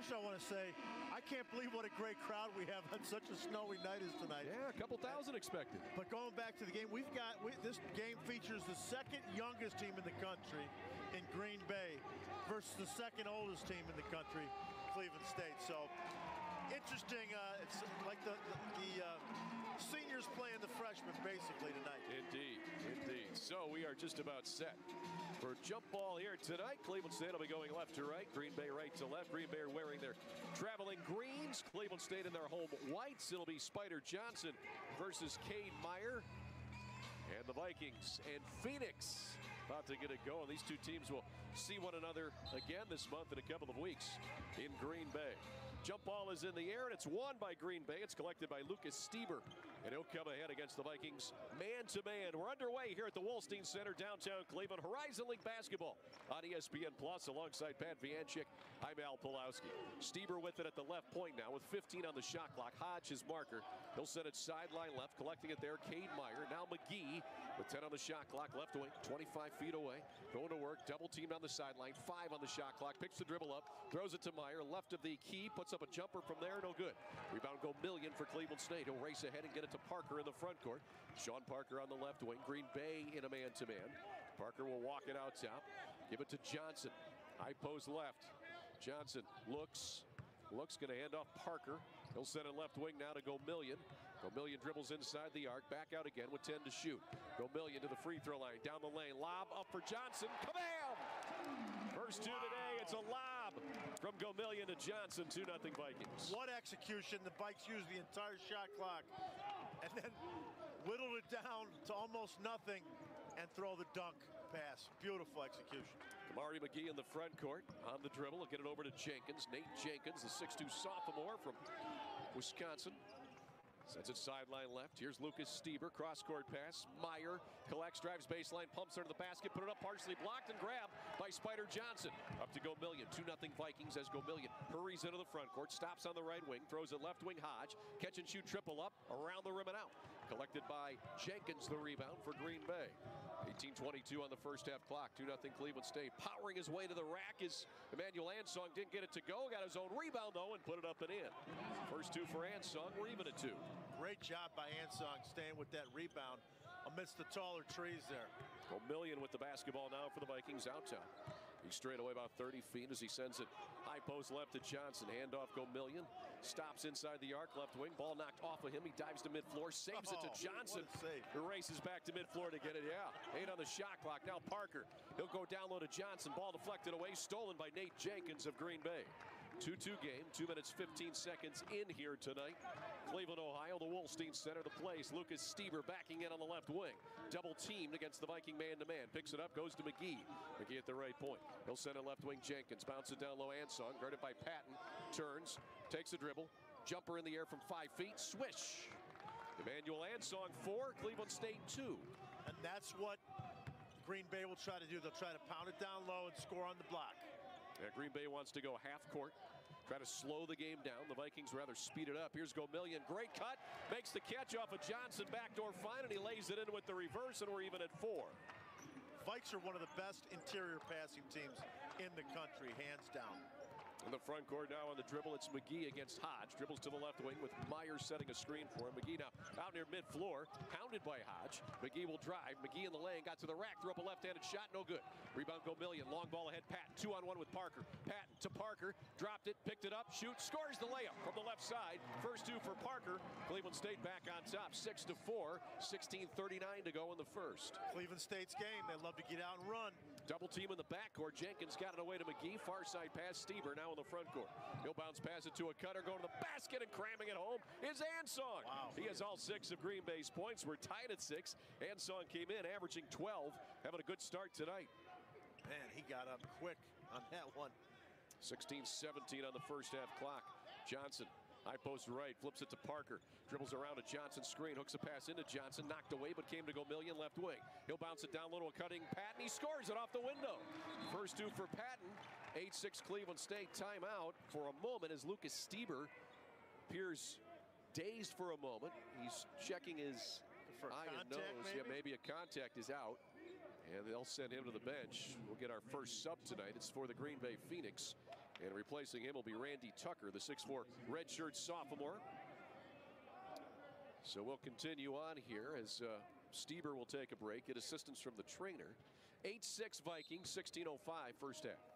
first I want to say, I can't believe what a great crowd we have on such a snowy night as tonight. Yeah, a couple thousand expected. But going back to the game, we've got we, this game features the second youngest team in the country in Green Bay versus the second oldest team in the country, Cleveland State. So interesting. Uh, it's like the the, the uh, seniors playing the freshmen basically tonight. Indeed, indeed. So we are just about set for jump ball here tonight. Cleveland State will be going left to right, Green Bay right to left. Green Bay wearing their traveling greens. Cleveland State in their home whites. It'll be Spider Johnson versus Cade Meyer. And the Vikings and Phoenix about to get it going. These two teams will see one another again this month in a couple of weeks in Green Bay. Jump ball is in the air, and it's won by Green Bay. It's collected by Lucas Stieber, and he'll come ahead against the Vikings man-to-man. We're underway here at the Wolstein Center, downtown Cleveland. Horizon League basketball on ESPN Plus alongside Pat Vianchik. I'm Al Pawlowski. Stieber with it at the left point now with 15 on the shot clock. Hodge, his marker. He'll set it sideline left, collecting it there. Cade Meyer. Now McGee with 10 on the shot clock. Left wing, 25 feet away. Going to work. Double teamed on the sideline. Five on the shot clock. Picks the dribble up. Throws it to Meyer. Left of the key. Puts up a jumper from there. No good. Rebound Gomillion for Cleveland State. He'll race ahead and get it to Parker in the front court. Sean Parker on the left wing. Green Bay in a man-to-man. Parker will walk it out top. Give it to Johnson. High post left. Johnson looks, looks going to hand off Parker. He'll send it left wing now to Gomillion. Go Million dribbles inside the arc, back out again with 10 to shoot. Gomillion to the free throw line, down the lane, lob up for Johnson. Kabam! First two today, it's a lob from Gomillion to Johnson, 2 0 Vikings. What execution. The Vikes used the entire shot clock and then whittled it down to almost nothing and throw the dunk pass. Beautiful execution. Kamari McGee in the front court on the dribble. He'll get it over to Jenkins. Nate Jenkins, the 6'2 sophomore from Wisconsin. Sets it sideline left. Here's Lucas Stieber. Cross court pass. Meyer collects, drives baseline, pumps under the basket, put it up partially blocked and grabbed by Spider Johnson. Up to Gomillion. 2 0 Vikings as Gomillion hurries into the front court, stops on the right wing, throws it left wing Hodge. Catch and shoot triple up around the rim and out. Collected by Jenkins, the rebound for Green Bay. 18-22 on the first half clock. 2 0 Cleveland State. Powering his way to the rack is Emmanuel Ansong. Didn't get it to go. Got his own rebound though and put it up and in. First two for Ansong. We're even at two. Great job by Ansong staying with that rebound amidst the taller trees there. Gomillion with the basketball now for the Vikings out top. He's straight away about 30 feet as he sends it high post left to Johnson. Handoff Gomillion. Stops inside the arc left wing. Ball knocked off of him. He dives to mid-floor. Saves oh, it to Johnson. He races back to mid-floor to get it. Yeah. Eight on the shot clock. Now Parker. He'll go down low to Johnson. Ball deflected away. Stolen by Nate Jenkins of Green Bay. 2-2 game. 2 minutes 15 seconds in here tonight. Cleveland, Ohio. The Wolstein Center. The place. Lucas Stieber backing in on the left wing. Double teamed against the Viking man-to-man. -man. Picks it up. Goes to McGee. McGee at the right point. He'll send it left wing Jenkins. Bounce it down low Ansong. Guarded by Patton. Turns. Takes a dribble. Jumper in the air from five feet. Swish. Emmanuel Ansong four. Cleveland State two. And that's what Green Bay will try to do. They'll try to pound it down low and score on the block. Yeah, Green Bay wants to go half court. Try to slow the game down. The Vikings rather speed it up. Here's Gomillion. Great cut. Makes the catch off of Johnson. Backdoor fine, and he lays it in with the reverse, and we're even at four. Vikes are one of the best interior passing teams in the country, hands down. In the front court now on the dribble, it's McGee against Hodge. Dribbles to the left wing with Myers setting a screen for him. McGee now out near mid-floor, pounded by Hodge. McGee will drive. McGee in the lane, got to the rack, threw up a left-handed shot, no good. Rebound Gomillion. long ball ahead, Patton, two on one with Parker. Patton to Parker, dropped it, picked it up, shoot, scores the layup from the left side. First two for Parker. Cleveland State back on top, six to four, 16:39 to go in the first. Cleveland State's game. They love to get out and run. Double team in the backcourt. Jenkins got it away to McGee. Far side pass. Stieber now in the front court. He'll bounce pass it to a cutter, going to the basket and cramming it home is Ansong. Wow. He has all six of Green Bay's points. We're tied at six. Ansong came in averaging 12, having a good start tonight. Man, he got up quick on that one. 16-17 on the first half clock. Johnson High post right, flips it to Parker. Dribbles around a Johnson screen, hooks a pass into Johnson, knocked away, but came to Gomillion left wing. He'll bounce it down little, cutting Patton. He scores it off the window. First two for Patton. 8-6 Cleveland State timeout for a moment as Lucas Stieber appears dazed for a moment. He's checking his for eye and nose. Maybe? Yeah, maybe a contact is out. And they'll send him to the bench. We'll get our first sub tonight. It's for the Green Bay Phoenix. And replacing him will be Randy Tucker, the 6'4 redshirt sophomore. So we'll continue on here as uh, Stieber will take a break, get assistance from the trainer. 8-6 Vikings, 16.05 first half.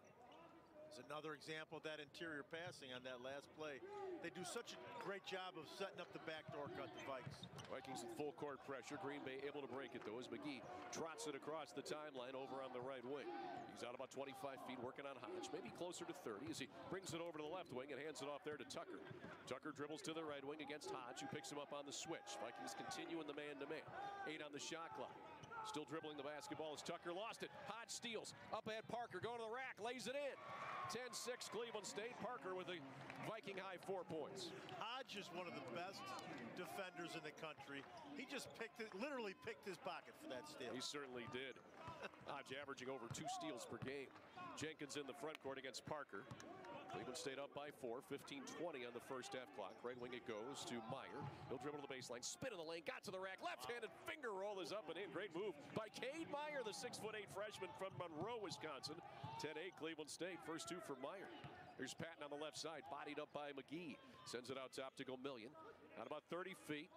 Another example of that interior passing on that last play. They do such a great job of setting up the backdoor cut, the Vikes. Vikings with full court pressure. Green Bay able to break it though as McGee trots it across the timeline over on the right wing. He's out about 25 feet working on Hodge, maybe closer to 30 as he brings it over to the left wing and hands it off there to Tucker. Tucker dribbles to the right wing against Hodge who picks him up on the switch. Vikings continue in the man-to-man. -man. Eight on the shot clock. Still dribbling the basketball as Tucker lost it. Hodge steals. Up ahead Parker going to the rack. Lays it in. 10-6 Cleveland State. Parker with a Viking high four points. Hodge is one of the best defenders in the country. He just picked it, literally picked his pocket for that steal. He certainly did. Hodge averaging over two steals per game. Jenkins in the front court against Parker. Cleveland State up by four, 15-20 on the first half clock. Right wing it goes to Meyer. He'll dribble to the baseline, spin in the lane, got to the rack, left-handed finger roll is up and in. Great move by Cade Meyer, the six-foot-eight freshman from Monroe, Wisconsin. 10-8 Cleveland State, first two for Meyer. Here's Patton on the left side, bodied up by McGee. Sends it out top to Gomillion. At about 30 feet,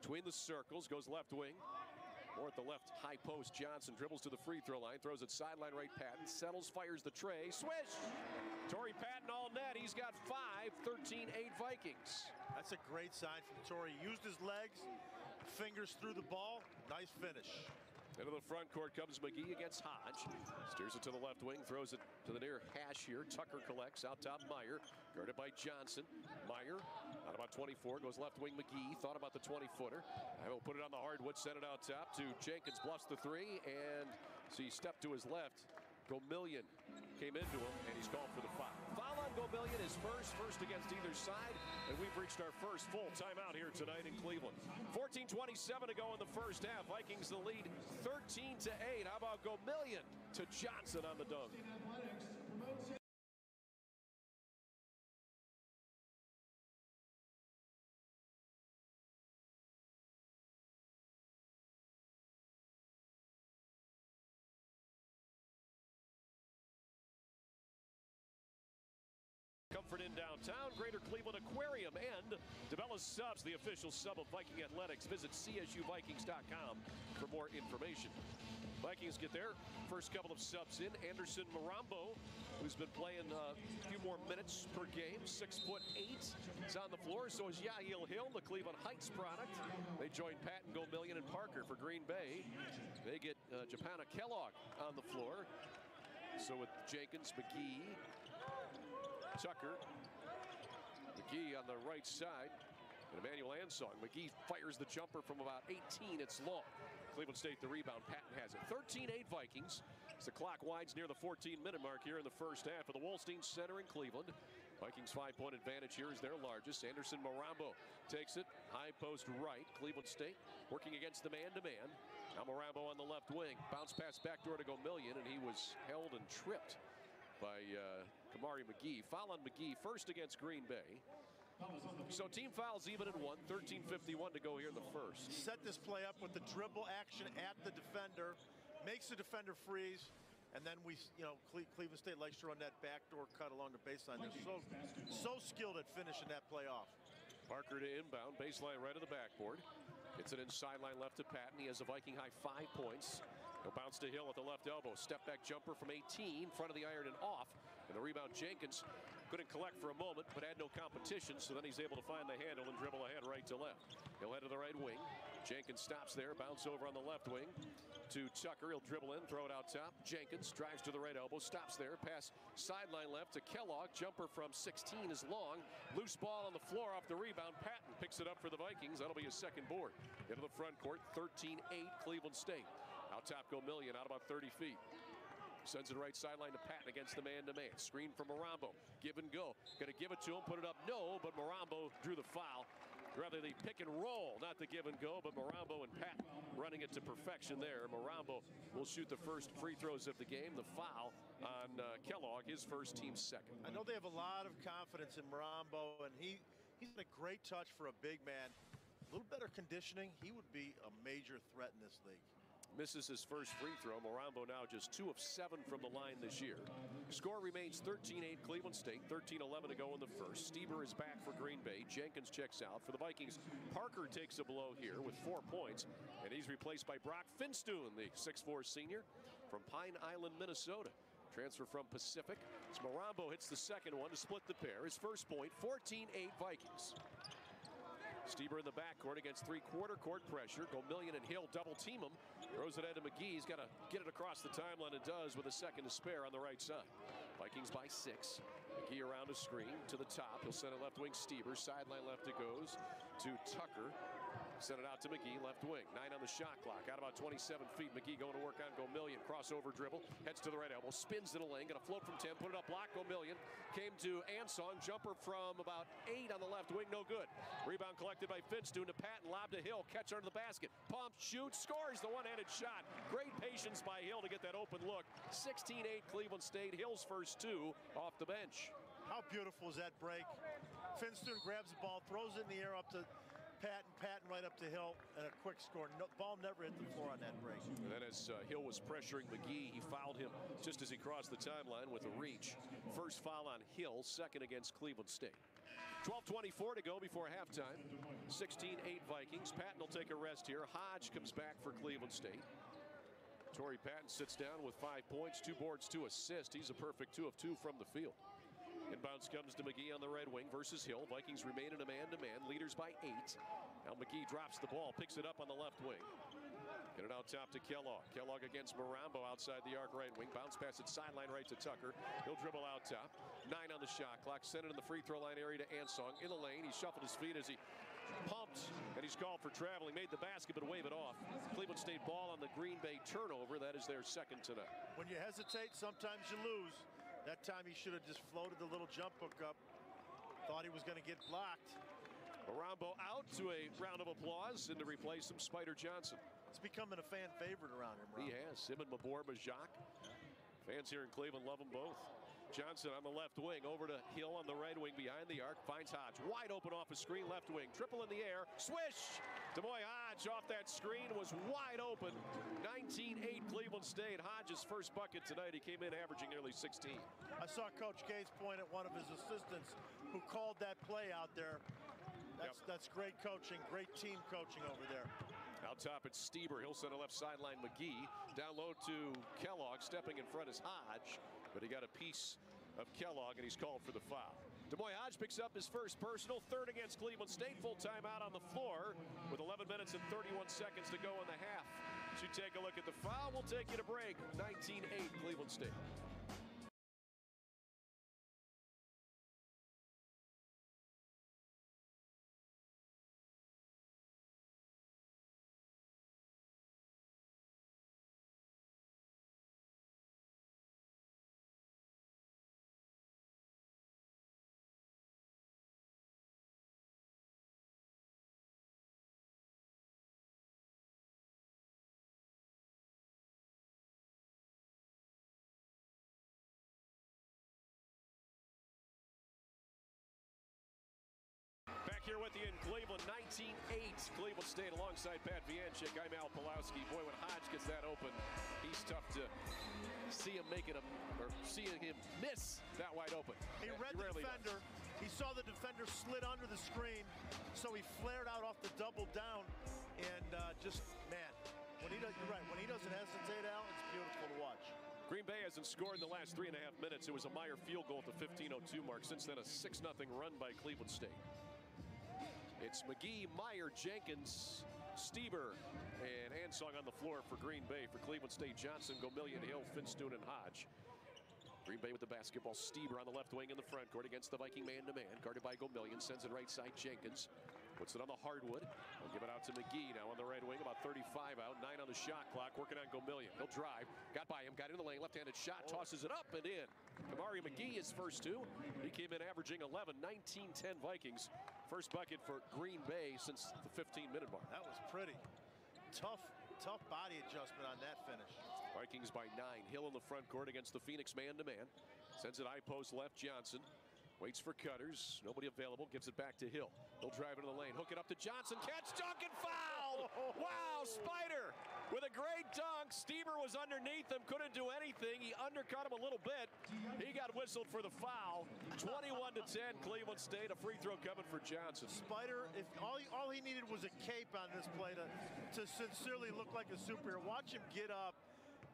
between the circles, goes left wing. More at the left high post. Johnson dribbles to the free throw line, throws it sideline right. Patton settles, fires the tray. Swish! Torrey Patton. He's got five, 13 8 Vikings. That's a great sign from Torrey. Used his legs, fingers through the ball. Nice finish. Into the front court comes McGee against Hodge. Steers it to the left wing, throws it to the near hash here. Tucker collects out top Meyer. Guarded by Johnson. Meyer out about 24, goes left wing McGee. Thought about the 20 footer. I will put it on the hardwood, send it out top to Jenkins. Bluffs the three, and see step to his left. Gomillion came into him, and he's called for the foul. Foul on Gomillion is first, first against either side, and we've reached our first full timeout here tonight in Cleveland. 14:27 to go in the first half. Vikings the lead, 13 to 8. How about Gomillion to Johnson on the dunk? Downtown, Greater Cleveland Aquarium, and DiBella's Subs, the official sub of Viking Athletics. Visit CSUVikings.com for more information. Vikings get their first couple of subs in. Anderson Marambo, who's been playing uh, a few more minutes per game, six foot eight, is on the floor. So is Yahel Hill, the Cleveland Heights product. They join Patton Gomillion and Parker for Green Bay. They get uh, Japannah Kellogg on the floor. So with Jenkins, McGee, Tucker. McGee on the right side. And Emmanuel Ansong. McGee fires the jumper from about 18. It's long. Cleveland State the rebound. Patton has it. 13-8 Vikings. As the clock winds near the 14-minute mark here in the first half of the Wolstein Center in Cleveland. Vikings five-point advantage here is their largest. Anderson Marambo takes it. High post right. Cleveland State working against the man-to-man. -man. Now Marambo on the left wing. Bounce pass backdoor to Gomillion, and he was held and tripped by uh, Kamari McGee. Foul on McGee first against Green Bay. So team fouls even at one, 13.51 to go here in the first. Set this play up with the dribble action at the defender, makes the defender freeze, and then we, you know, Cle Cleveland State likes to run that backdoor cut along the baseline. They're so, so skilled at finishing that play off. Parker to inbound, baseline right of the backboard. Gets it in sideline left to Patton. He has a Viking high five points. He'll bounce to Hill at the left elbow. Step back jumper from 18, front of the iron and off. And the rebound, Jenkins couldn't collect for a moment, but had no competition, so then he's able to find the handle and dribble ahead right to left. He'll head to the right wing. Jenkins stops there, bounce over on the left wing to Tucker. He'll dribble in, throw it out top. Jenkins drives to the right elbow, stops there, pass sideline left to Kellogg. Jumper from 16 is long. Loose ball on the floor off the rebound. Patton picks it up for the Vikings. That'll be his second board. Into the front court, 13-8 Cleveland State. Out top Million out about 30 feet. Sends it right sideline to Patton against the man-to-man. -man. Screen from Marambo. Give and go. Going to give it to him, put it up. No, but Marambo drew the foul. Rather the pick and roll, not the give and go, but Marambo and Patton running it to perfection there. Marambo will shoot the first free throws of the game. The foul on uh, Kellogg, his first team second. I know they have a lot of confidence in Marambo, and he, he's a great touch for a big man. A little better conditioning, he would be a major threat in this league. Misses his first free throw. Marambo now just two of seven from the line this year. Score remains 13-8 Cleveland State, 13-11 to go in the first. Stieber is back for Green Bay. Jenkins checks out. For the Vikings, Parker takes a blow here with four points, and he's replaced by Brock Finstuen, the 6'4 senior from Pine Island, Minnesota. Transfer from Pacific. Marambo hits the second one to split the pair. His first point, 14-8 Vikings. Stieber in the backcourt against three-quarter court pressure. Gomillion and Hill double team him. Throws it into McGee. He's got to get it across the timeline and does with a second to spare on the right side. Vikings by six. McGee around a screen to the top. He'll send it left wing Stieber. Sideline left it goes to Tucker. Send it out to McGee, left wing. Nine on the shot clock. Out about 27 feet. McGee going to work on Gomillion. Crossover dribble. Heads to the right elbow. Spins in the lane. Going to float from 10. Put it up block. Gomillion. Came to Ansong. Jumper from about eight on the left wing. No good. Rebound collected by Finstuen to Patton. Lob to Hill. Catch under the basket. Pump, shoots, scores the one-handed shot. Great patience by Hill to get that open look. 16-8 Cleveland State. Hill's first two off the bench. How beautiful is that break? Finstuen grabs the ball, throws it in the air up to Patton, Patton right up the hill, and a quick score. No, ball never hit the floor on that break. And then as uh, Hill was pressuring McGee, he fouled him just as he crossed the timeline with a reach. First foul on Hill, second against Cleveland State. 12.24 to go before halftime. 16-8 Vikings. Patton will take a rest here. Hodge comes back for Cleveland State. Torrey Patton sits down with five points, two boards, two assists. He's a perfect two of two from the field. Inbounds comes to McGee on the right wing versus Hill. Vikings remain in a man-to-man, leaders by eight. Now McGee drops the ball, picks it up on the left wing. Get it out top to Kellogg. Kellogg against Marambo outside the arc right wing. Bounce pass it sideline right to Tucker. He'll dribble out top. Nine on the shot clock. Send it in the free throw line area to Ansong. In the lane, he shuffled his feet as he pumped and he's called for travel. He made the basket but wave it off. Cleveland State ball on the Green Bay turnover. That is their second tonight. When you hesitate, sometimes you lose. That time he should have just floated the little jump hook up. Thought he was going to get blocked. Marambo out to a round of applause and to replace him, Spider Johnson. It's becoming a fan favorite around him. Rob. He has. Him and Mabor Majak. Fans here in Cleveland love them both. Johnson on the left wing, over to Hill on the right wing behind the arc. Finds Hodge wide open off a screen, left wing. Triple in the air. Swish! D'Moi Hodge off that screen was wide open. 19-8 Cleveland State. Hodge's first bucket tonight. He came in averaging nearly 16. I saw Coach Gates point at one of his assistants who called that play out there. That's, yep. that's great coaching, great team coaching over there. Out top, it's Stieber. He'll send a left sideline McGee. Down low to Kellogg. Stepping in front is Hodge but he got a piece of Kellogg, and he's called for the foul. D'Moi Hodge picks up his first personal, third against Cleveland State. Full timeout on the floor with 11 minutes and 31 seconds to go in the half. As you take a look at the foul, we'll take you to break. 19-8 Cleveland State. Here with you in Cleveland, 19-8. Cleveland State alongside Pat Vianchik. I'm Al Pawlowski. Boy, when Hodge gets that open, he's tough to see him making him, or seeing him miss that wide open. He read he the defender. Does. He saw the defender slid under the screen, so he flared out off the double down, and uh, just, man, when he does, you're right, when he doesn't hesitate out, it's beautiful to watch. Green Bay hasn't scored in the last three and a half minutes. It was a Meyer field goal at the 15:02 mark. Since then, a 6-0 run by Cleveland State. It's McGee, Meyer, Jenkins, Stieber, and Ansong on the floor for Green Bay. For Cleveland State, Johnson, Gomillion, Hill, Finstuen, and Hodge. Green Bay with the basketball. Stieber on the left wing in the front court against the Viking man-to-man. -man. Guarded by Gomillion. Sends it right side. Jenkins puts it on the hardwood. We'll give it out to McGee now on the right wing. About 35 out. Nine on the shot clock. Working on Gomillion. He'll drive. Got by him. Got in the lane. Left-handed shot. Tosses it up and in. Kamari McGee is first two. He came in averaging 11. 19-10 Vikings. First bucket for Green Bay since the 15-minute mark. That was pretty. Tough, tough body adjustment on that finish. Vikings by nine. Hill in the front court against the Phoenix man-to-man. -man. Sends it high post left. Johnson waits for cutters. Nobody available. Gives it back to Hill. He'll drive into the lane. Hook it up to Johnson. Catch, dunk, and foul! Wow, Spider with a great dunk. Stieber was underneath him, couldn't do anything. He undercut him a little bit. He got whistled for the foul. 21 to 10, Cleveland State. A free throw coming for Johnson. Spider, if all he, all he needed was a cape on this play to, to sincerely look like a superhero. Watch him get up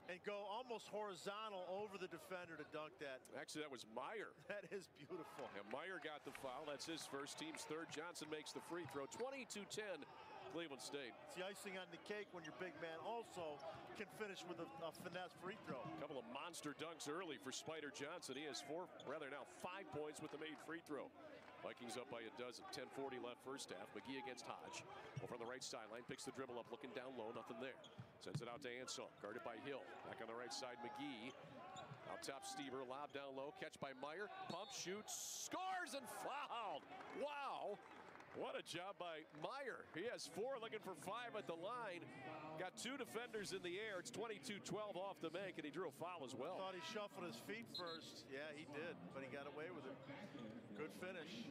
and go almost horizontal over the defender to dunk that. Actually, that was Meyer. That is beautiful. And Meyer got the foul. That's his first, team's third. Johnson makes the free throw. 22-10, Cleveland State. It's the icing on the cake when your big man also can finish with a, a finesse free throw. A couple of monster dunks early for Spider Johnson. He has four, rather now five points with the made free throw. Vikings up by a dozen. 10-40 left first half. McGee against Hodge. Over on the right sideline. Picks the dribble up, looking down low. Nothing there. Sends it out to Ansong. Guarded by Hill. Back on the right side, McGee. Out top, Stieber. Lob down low. Catch by Meyer. Pump, shoots, scores, and fouled. Wow. What a job by Meyer. He has four looking for five at the line. Got two defenders in the air. It's 22-12 off the make, and he drew a foul as well. Thought he shuffled his feet first. Yeah, he did, but he got away with it. Good finish.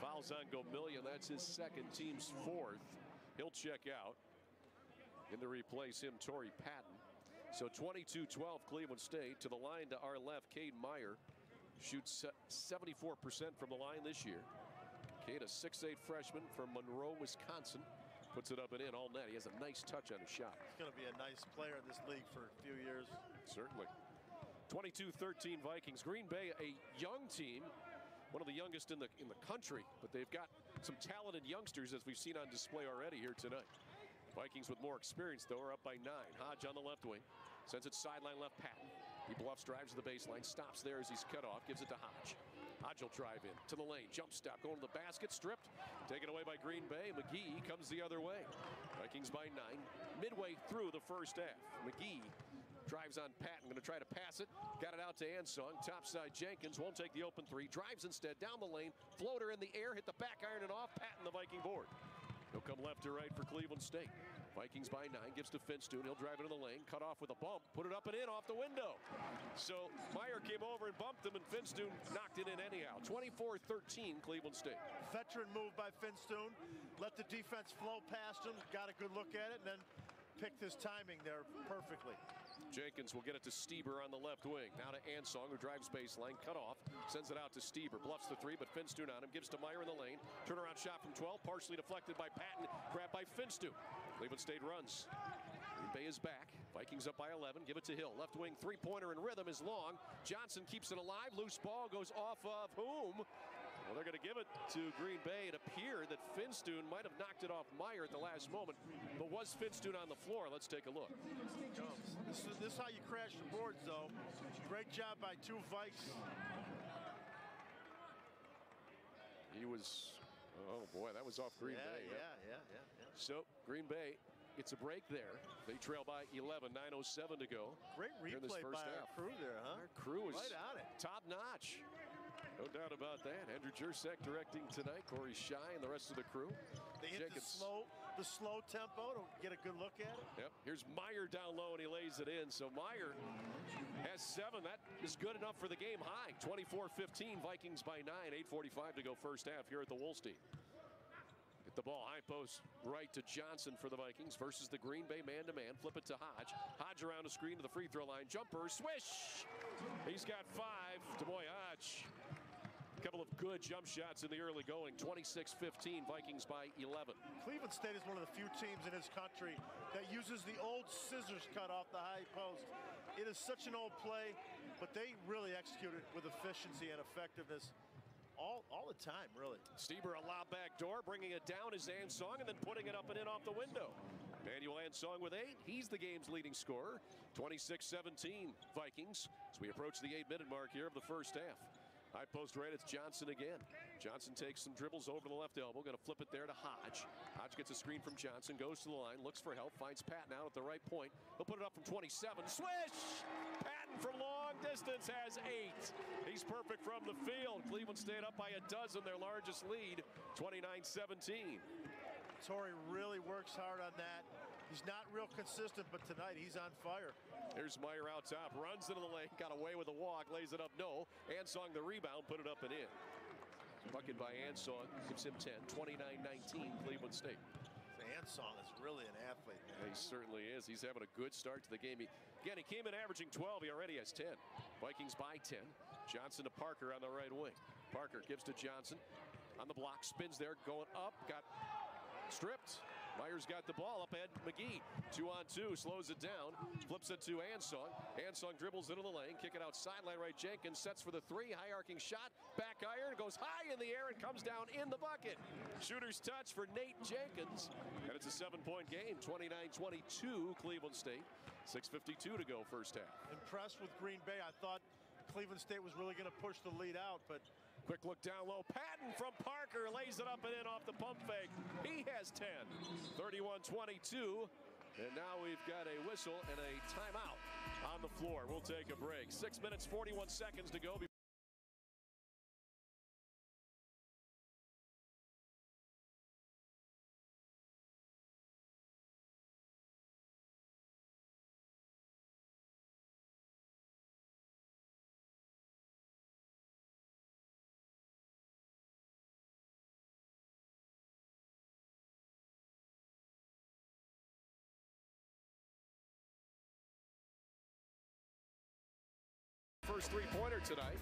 Fouls on Gomillion. That's his second, team's fourth. He'll check out. In to replace him, Torrey Patton. So 22-12 Cleveland State. To the line to our left, Cade Meyer. Shoots 74% from the line this year. Cade, a 6'8 freshman from Monroe, Wisconsin. Puts it up and in all net. He has a nice touch on his shot. He's going to be a nice player in this league for a few years. Certainly. 22-13 Vikings. Green Bay, a young team, one of the youngest in the in the country, but they've got some talented youngsters as we've seen on display already here tonight. Vikings with more experience though are up by nine. Hodge on the left wing, sends it sideline left Patton. He bluffs, drives to the baseline, stops there as he's cut off, gives it to Hodge. Hodge will drive in to the lane, jump step, going to the basket, stripped, taken away by Green Bay. McGee comes the other way. Vikings by nine, midway through the first half. McGee drives on Patton, going to try to pass it. Got it out to Ansong. Topside Jenkins won't take the open three. Drives instead down the lane. Floater in the air, hit the back iron and off. Patton the Viking board. He'll come left to right for Cleveland State. Vikings by nine, gives to Finstuen. He'll drive it in the lane, cut off with a bump, put it up and in off the window. So Meyer came over and bumped him, and Finstuen knocked it in anyhow. 24-13, Cleveland State. Veteran move by Finstuen. Let the defense flow past him, got a good look at it, and then picked his timing there perfectly. Jenkins will get it to Stieber on the left wing. Now to Ansong, who drives baseline, cut off, sends it out to Stieber. Bluffs the three, but Finstuen on him. Gives to Meyer in the lane. Turnaround shot from 12, partially deflected by Patton. Grabbed by Finstuen. Cleveland State runs. Bay is back. Vikings up by 11. Give it to Hill. Left wing three-pointer in rhythm is long. Johnson keeps it alive. Loose ball goes off of whom? Well, they're going to give it to Green Bay. It appeared that Finstuen might have knocked it off Meyer at the last moment, but was Finstuen on the floor? Let's take a look. This is, this is how you crash the boards, though. Great job by two Vikes. He was, oh boy, that was off Green yeah, Bay. Yeah, yeah, yeah, yeah. So Green Bay gets a break there. They trail by 11, 9.07 to go. Great replay first by our crew there, huh? Our crew is Right on it. top notch. No doubt about that. Andrew Jersek directing tonight. Corey Shy and the rest of the crew. They hit the slow, the slow tempo to get a good look at it. Yep. Here's Meyer down low and he lays it in. So Meyer has seven. That is good enough for the game high. 24-15. Vikings by nine. 8:45 to go first half here at the Wolstein. Get the ball high post right to Johnson for the Vikings versus the Green Bay man-to-man. Flip it to Hodge. Hodge around the screen to the free throw line. Jumper, swish. He's got five. D'Moi Hodge. Couple of good jump shots in the early going. 26-15. Vikings by 11. Cleveland State is one of the few teams in this country that uses the old scissors cut off the high post. It is such an old play, but they really execute it with efficiency and effectiveness all, all the time, really. Stieber a lob back door, bringing it down is Ansong, and then putting it up and in off the window. Manuel Ansong with eight. He's the game's leading scorer. 26-17 Vikings as we approach the eight-minute mark here of the first half. High post right, it's Johnson again. Johnson takes some dribbles over the left elbow, going to flip it there to Hodge. Hodge gets a screen from Johnson, goes to the line, looks for help, finds Patton out at the right point. He'll put it up from 27. Swish! Patton from long distance has eight. He's perfect from the field. Cleveland State up by a dozen, their largest lead, 29-17. Torrey really works hard on that. He's not real consistent, but tonight he's on fire. Here's Meyer out top, runs into the lane, got away with a walk, lays it up, no. Ansong the rebound, put it up and in. Bucket by Ansong, gives him 10, 29-19, Cleveland State. Ansong is really an athlete. Yeah, he certainly is. He's having a good start to the game. He, again, he came in averaging 12. He already has 10. Vikings by 10. Johnson to Parker on the right wing. Parker gives to Johnson on the block, spins there, going up, got stripped. Myers got the ball up ahead. McGee, two on two, slows it down, flips it to Ansong. Ansong dribbles into the lane, kick it out sideline right. Jenkins sets for the three, high arcing shot, back iron, goes high in the air and comes down in the bucket. Shooter's touch for Nate Jenkins, and it's a seven point game 29 22, Cleveland State. 6.52 to go, first half. Impressed with Green Bay. I thought Cleveland State was really going to push the lead out, but Quick look down low. Patton from Parker lays it up and in off the pump fake. He has 10. 31-22. And now we've got a whistle and a timeout on the floor. We'll take a break. Six minutes, 41 seconds to go. First three-pointer tonight.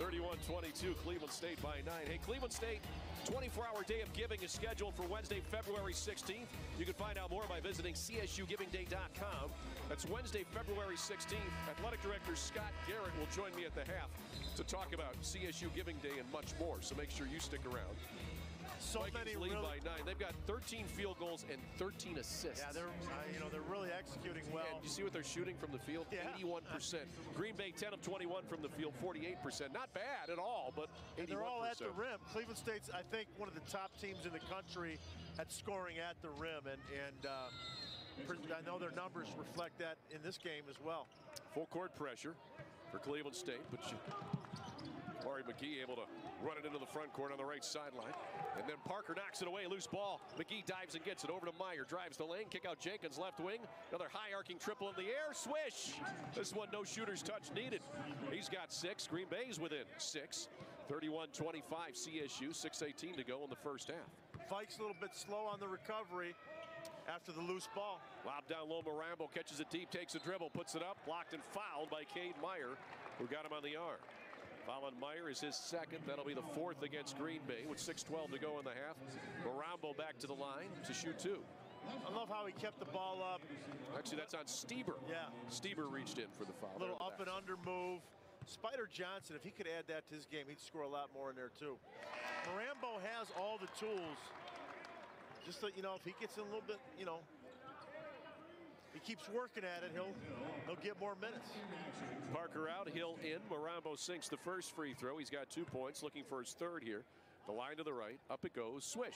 31-22, Cleveland State by nine. Hey, Cleveland State, 24-hour day of giving is scheduled for Wednesday, February 16th. You can find out more by visiting csugivingday.com. That's Wednesday, February 16th. Athletic Director Scott Garrett will join me at the half to talk about CSU Giving Day and much more. So make sure you stick around. So Vikings many lead really, by nine. They've got 13 field goals and 13 assists. yeah, they're uh, you know they're really executing well. And you see what they're shooting from the field? Yeah. 81%. Green Bay 10 of 21 from the field, 48%. Not bad at all, but 81%. And they're all at the rim. Cleveland State's, I think, one of the top teams in the country at scoring at the rim, and and uh, I know their numbers reflect that in this game as well. Full court pressure for Cleveland State, but you, Mari McGee able to run it into the front court on the right sideline. And then Parker knocks it away, loose ball. McGee dives and gets it over to Meyer, drives the lane, kick out Jenkins left wing. Another high arcing triple in the air, swish. This one, no shooter's touch needed. He's got six. Green Bay's within six. 31-25 CSU, 6.18 to go in the first half. Vikes a little bit slow on the recovery after the loose ball. Lob down low, Marambo catches it deep, takes a dribble, puts it up, blocked and fouled by Cade Meyer, who got him on the arm. Foul Meyer is his second. That'll be the fourth against Green Bay with 6.12 to go in the half. Marambo back to the line to shoot two. I love how he kept the ball up. Actually, that's on Stieber. Yeah. Stieber reached in for the foul. A little up and under move. Spider Johnson, if he could add that to his game, he'd score a lot more in there too. Marambo has all the tools. Just that, you know, if he gets in a little bit, you know, he keeps working at it, he'll he'll get more minutes. Parker out, Hill in. Marambo sinks the first free throw. He's got two points, looking for his third here. The line to the right, up it goes, swish.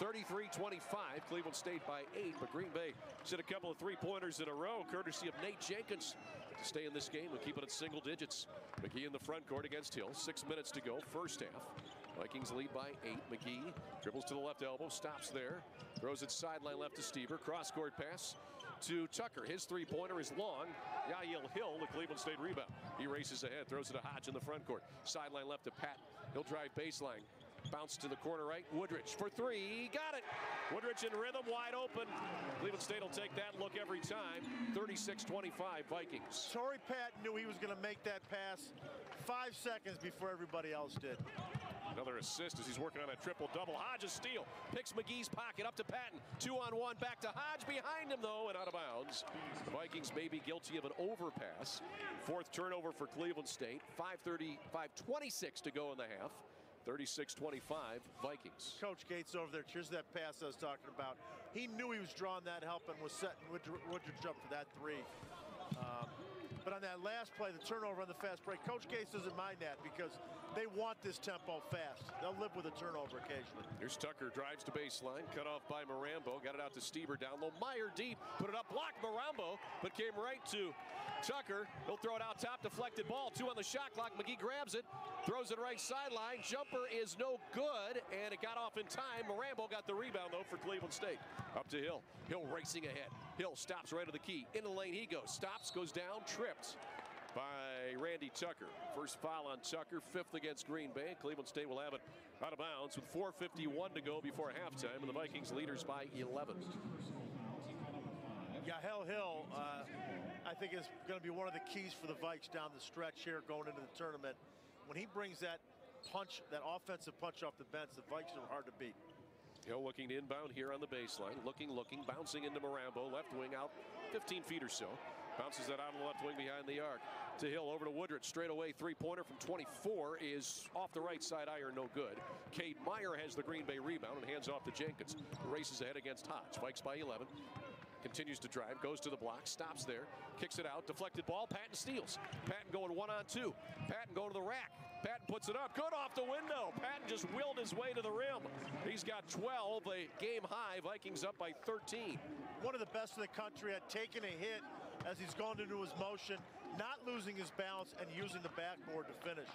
33-25, Cleveland State by eight, but Green Bay hit a couple of three-pointers in a row, courtesy of Nate Jenkins to stay in this game and keep it at single digits. McGee in the front court against Hill, six minutes to go, first half. Vikings lead by eight. McGee dribbles to the left elbow, stops there, throws it sideline left to Stieber, cross-court pass to Tucker. His three-pointer is long. Yahel Hill, the Cleveland State rebound. He races ahead, throws it to Hodge in the front court. Sideline left to Pat. He'll drive baseline. Bounce to the corner right. Woodrich for three. Got it. Woodrich in rhythm, wide open. Cleveland State will take that look every time. 36-25 Vikings. Torrey Patton knew he was going to make that pass five seconds before everybody else did. Another assist as he's working on that triple double. Hodges steal. Picks McGee's pocket up to Patton. Two on one. Back to Hodge. Behind him though and out of bounds. Vikings may be guilty of an overpass. Fourth turnover for Cleveland State. 5:30, 5:26 to go in the half. 36-25 Vikings. Coach Gates over there. Here's that pass I was talking about. He knew he was drawing that help and was setting Woodrich Woodrich up for that three. Um, but on that last play, the turnover on the fast break, Coach Gates doesn't mind that because they want this tempo fast. They'll live with a turnover occasionally. Here's Tucker, drives to baseline, cut off by Marambo, got it out to Stieber down low. Meyer deep, put it up, blocked Marambo, but came right to Tucker. He'll throw it out top, deflected ball, two on the shot clock. McGee grabs it, throws it right sideline. Jumper is no good, and it got off in time. Marambo got the rebound though for Cleveland State. Up to Hill. Hill racing ahead. Hill stops right of the key. In the lane he goes. Stops, goes down, tripped. by Randy Tucker. First foul on Tucker, fifth against Green Bay. Cleveland State will have it out of bounds with 4.51 to go before halftime, and the Vikings leaders by 11. Yahel Hill, uh, I think, is going to be one of the keys for the Vikes down the stretch here going into the tournament. When he brings that punch, that offensive punch off the bench, the Vikes are hard to beat. Hill looking to inbound here on the baseline. Looking, looking, bouncing into Marambo. Left wing out 15 feet or so. Bounces that out of the left wing behind the arc. To Hill over to Woodrich. Straight away three pointer from 24 is off the right side iron, no good. Cade Meyer has the Green Bay rebound and hands off to Jenkins. Races ahead against Hodge. Spikes by 11. Continues to drive, goes to the block, stops there, kicks it out, deflected ball. Patton steals. Patton going one on two. Patton going to the rack. Patton puts it up. Good off the window. Patton just willed his way to the rim. He's got 12, a game high. Vikings up by 13. One of the best in the country at taking a hit as he's gone into his motion, not losing his balance, and using the backboard to finish.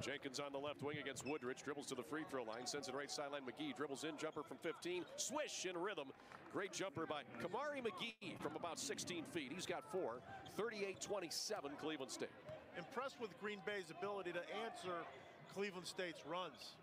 Jenkins on the left wing against Woodrich. Dribbles to the free throw line. Sends it right sideline. McGee dribbles in. Jumper from 15. Swish in rhythm. Great jumper by Kamari McGee from about 16 feet. He's got four. 38-27 Cleveland State. Impressed with Green Bay's ability to answer Cleveland State's runs.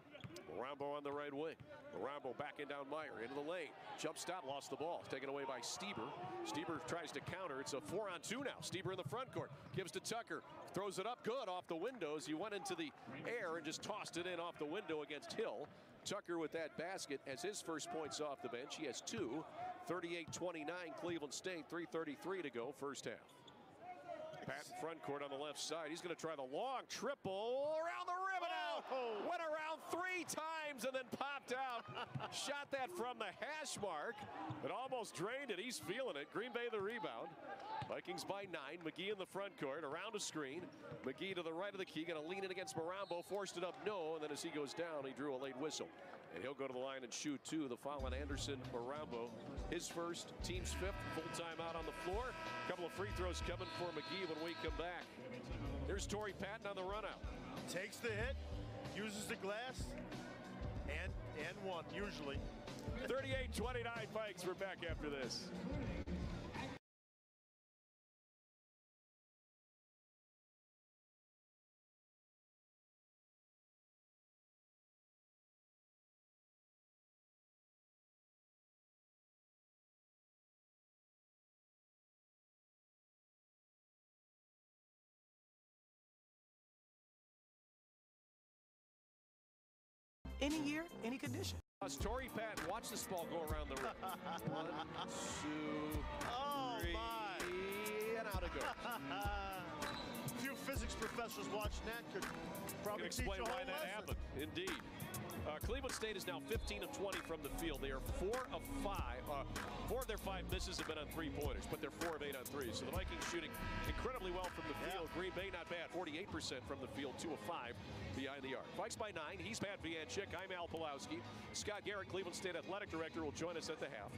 Rambo on the right wing. Marambo backing down Meyer into the lane. Jump stop, lost the ball. Taken away by Stieber. Stieber tries to counter. It's a four on two now. Stieber in the front court. Gives to Tucker. Throws it up good off the windows. He went into the air and just tossed it in off the window against Hill. Tucker with that basket as his first points off the bench. He has two. 38-29 Cleveland State. 3.33 to go first half. Patton front court on the left side. He's going to try the long triple around the rim and out. Oh. Went around three times and then popped out. Shot that from the hash mark. It almost drained it. He's feeling it. Green Bay the rebound. Vikings by nine. McGee in the front court around a screen. McGee to the right of the key. Going to lean in against Marambo. Forced it up. No. And then as he goes down, he drew a late whistle. And he'll go to the line and shoot two. The foul on Anderson Marambo. His first, team's fifth. Full time out on the floor. A couple of free throws coming for McGee when we come back. There's Torrey Patton on the run out. Takes the hit, uses the glass, and and one usually. 38-29 Vikes. We're back after this. Any year, any condition. Uh, Torrey Patton, watch this ball go around the rim. One, two, Oh three, my! and out it goes. Few physics professors watching that could probably explain why that lesson. happened. Indeed. Uh, Cleveland State is now 15 of 20 from the field. They are four of five. Uh, four of their five misses have been on three pointers, but they're four of eight on threes. So the Vikings shooting incredibly well from the Yeah. field. Green Bay not bad, 48% from the field, two of five behind the arc. Vikes by nine. He's Pat Vianchik. I'm Al Pawlowski. Scott Garrett, Cleveland State Athletic Director, will join us at the half.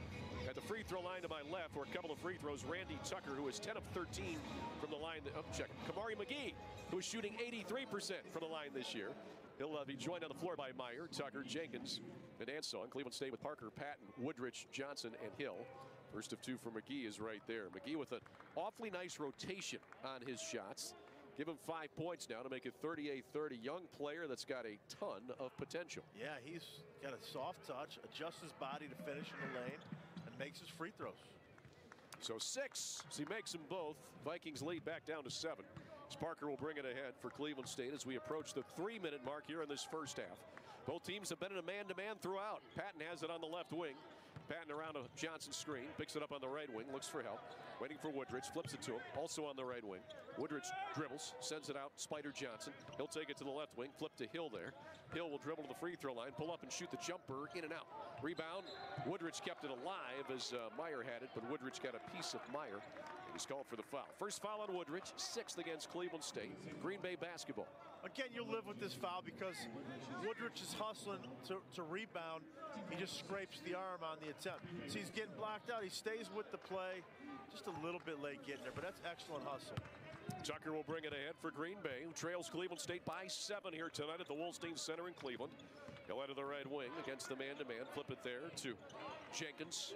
At the free throw line to my left, were a couple of free throws. Randy Tucker, who is 10 of 13 from the line. Oh, check. Kamari McGee, who is shooting 83% from the line this year. He'll uh, be joined on the floor by Meyer, Tucker, Jenkins, and Ansong. Cleveland State with Parker, Patton, Woodrich, Johnson, and Hill. First of two for McGee is right there. McGee with an awfully nice rotation on his shots. Give him five points now to make it 38-30. Young player that's got a ton of potential. Yeah, he's got a soft touch, adjusts his body to finish in the lane, makes his free throws. So six, as he makes them both. Vikings lead back down to seven. As Parker will bring it ahead for Cleveland State as we approach the three-minute mark here in this first half. Both teams have been in a man-to-man throughout. Patton has it on the left wing. Patton around a Johnson screen, picks it up on the right wing, looks for help, waiting for Woodrich, flips it to him, also on the right wing. Woodrich dribbles, sends it out, Spider Johnson. He'll take it to the left wing, flip to Hill there. Hill will dribble to the free throw line, pull up and shoot the jumper, in and out. Rebound, Woodrich kept it alive as uh, Meyer had it, but Woodrich got a piece of Meyer. He's called for the foul. First foul on Woodrich, sixth against Cleveland State. Green Bay basketball. Again, you'll live with this foul because Woodrich is hustling to, to rebound. He just scrapes the arm on the attempt. So he's getting blocked out. He stays with the play. Just a little bit late getting there, but that's excellent hustle. Tucker will bring it ahead for Green Bay, who trails Cleveland State by seven here tonight at the Wolstein Center in Cleveland. He'll head to the right wing against the man-to-man. Flip it there to Jenkins.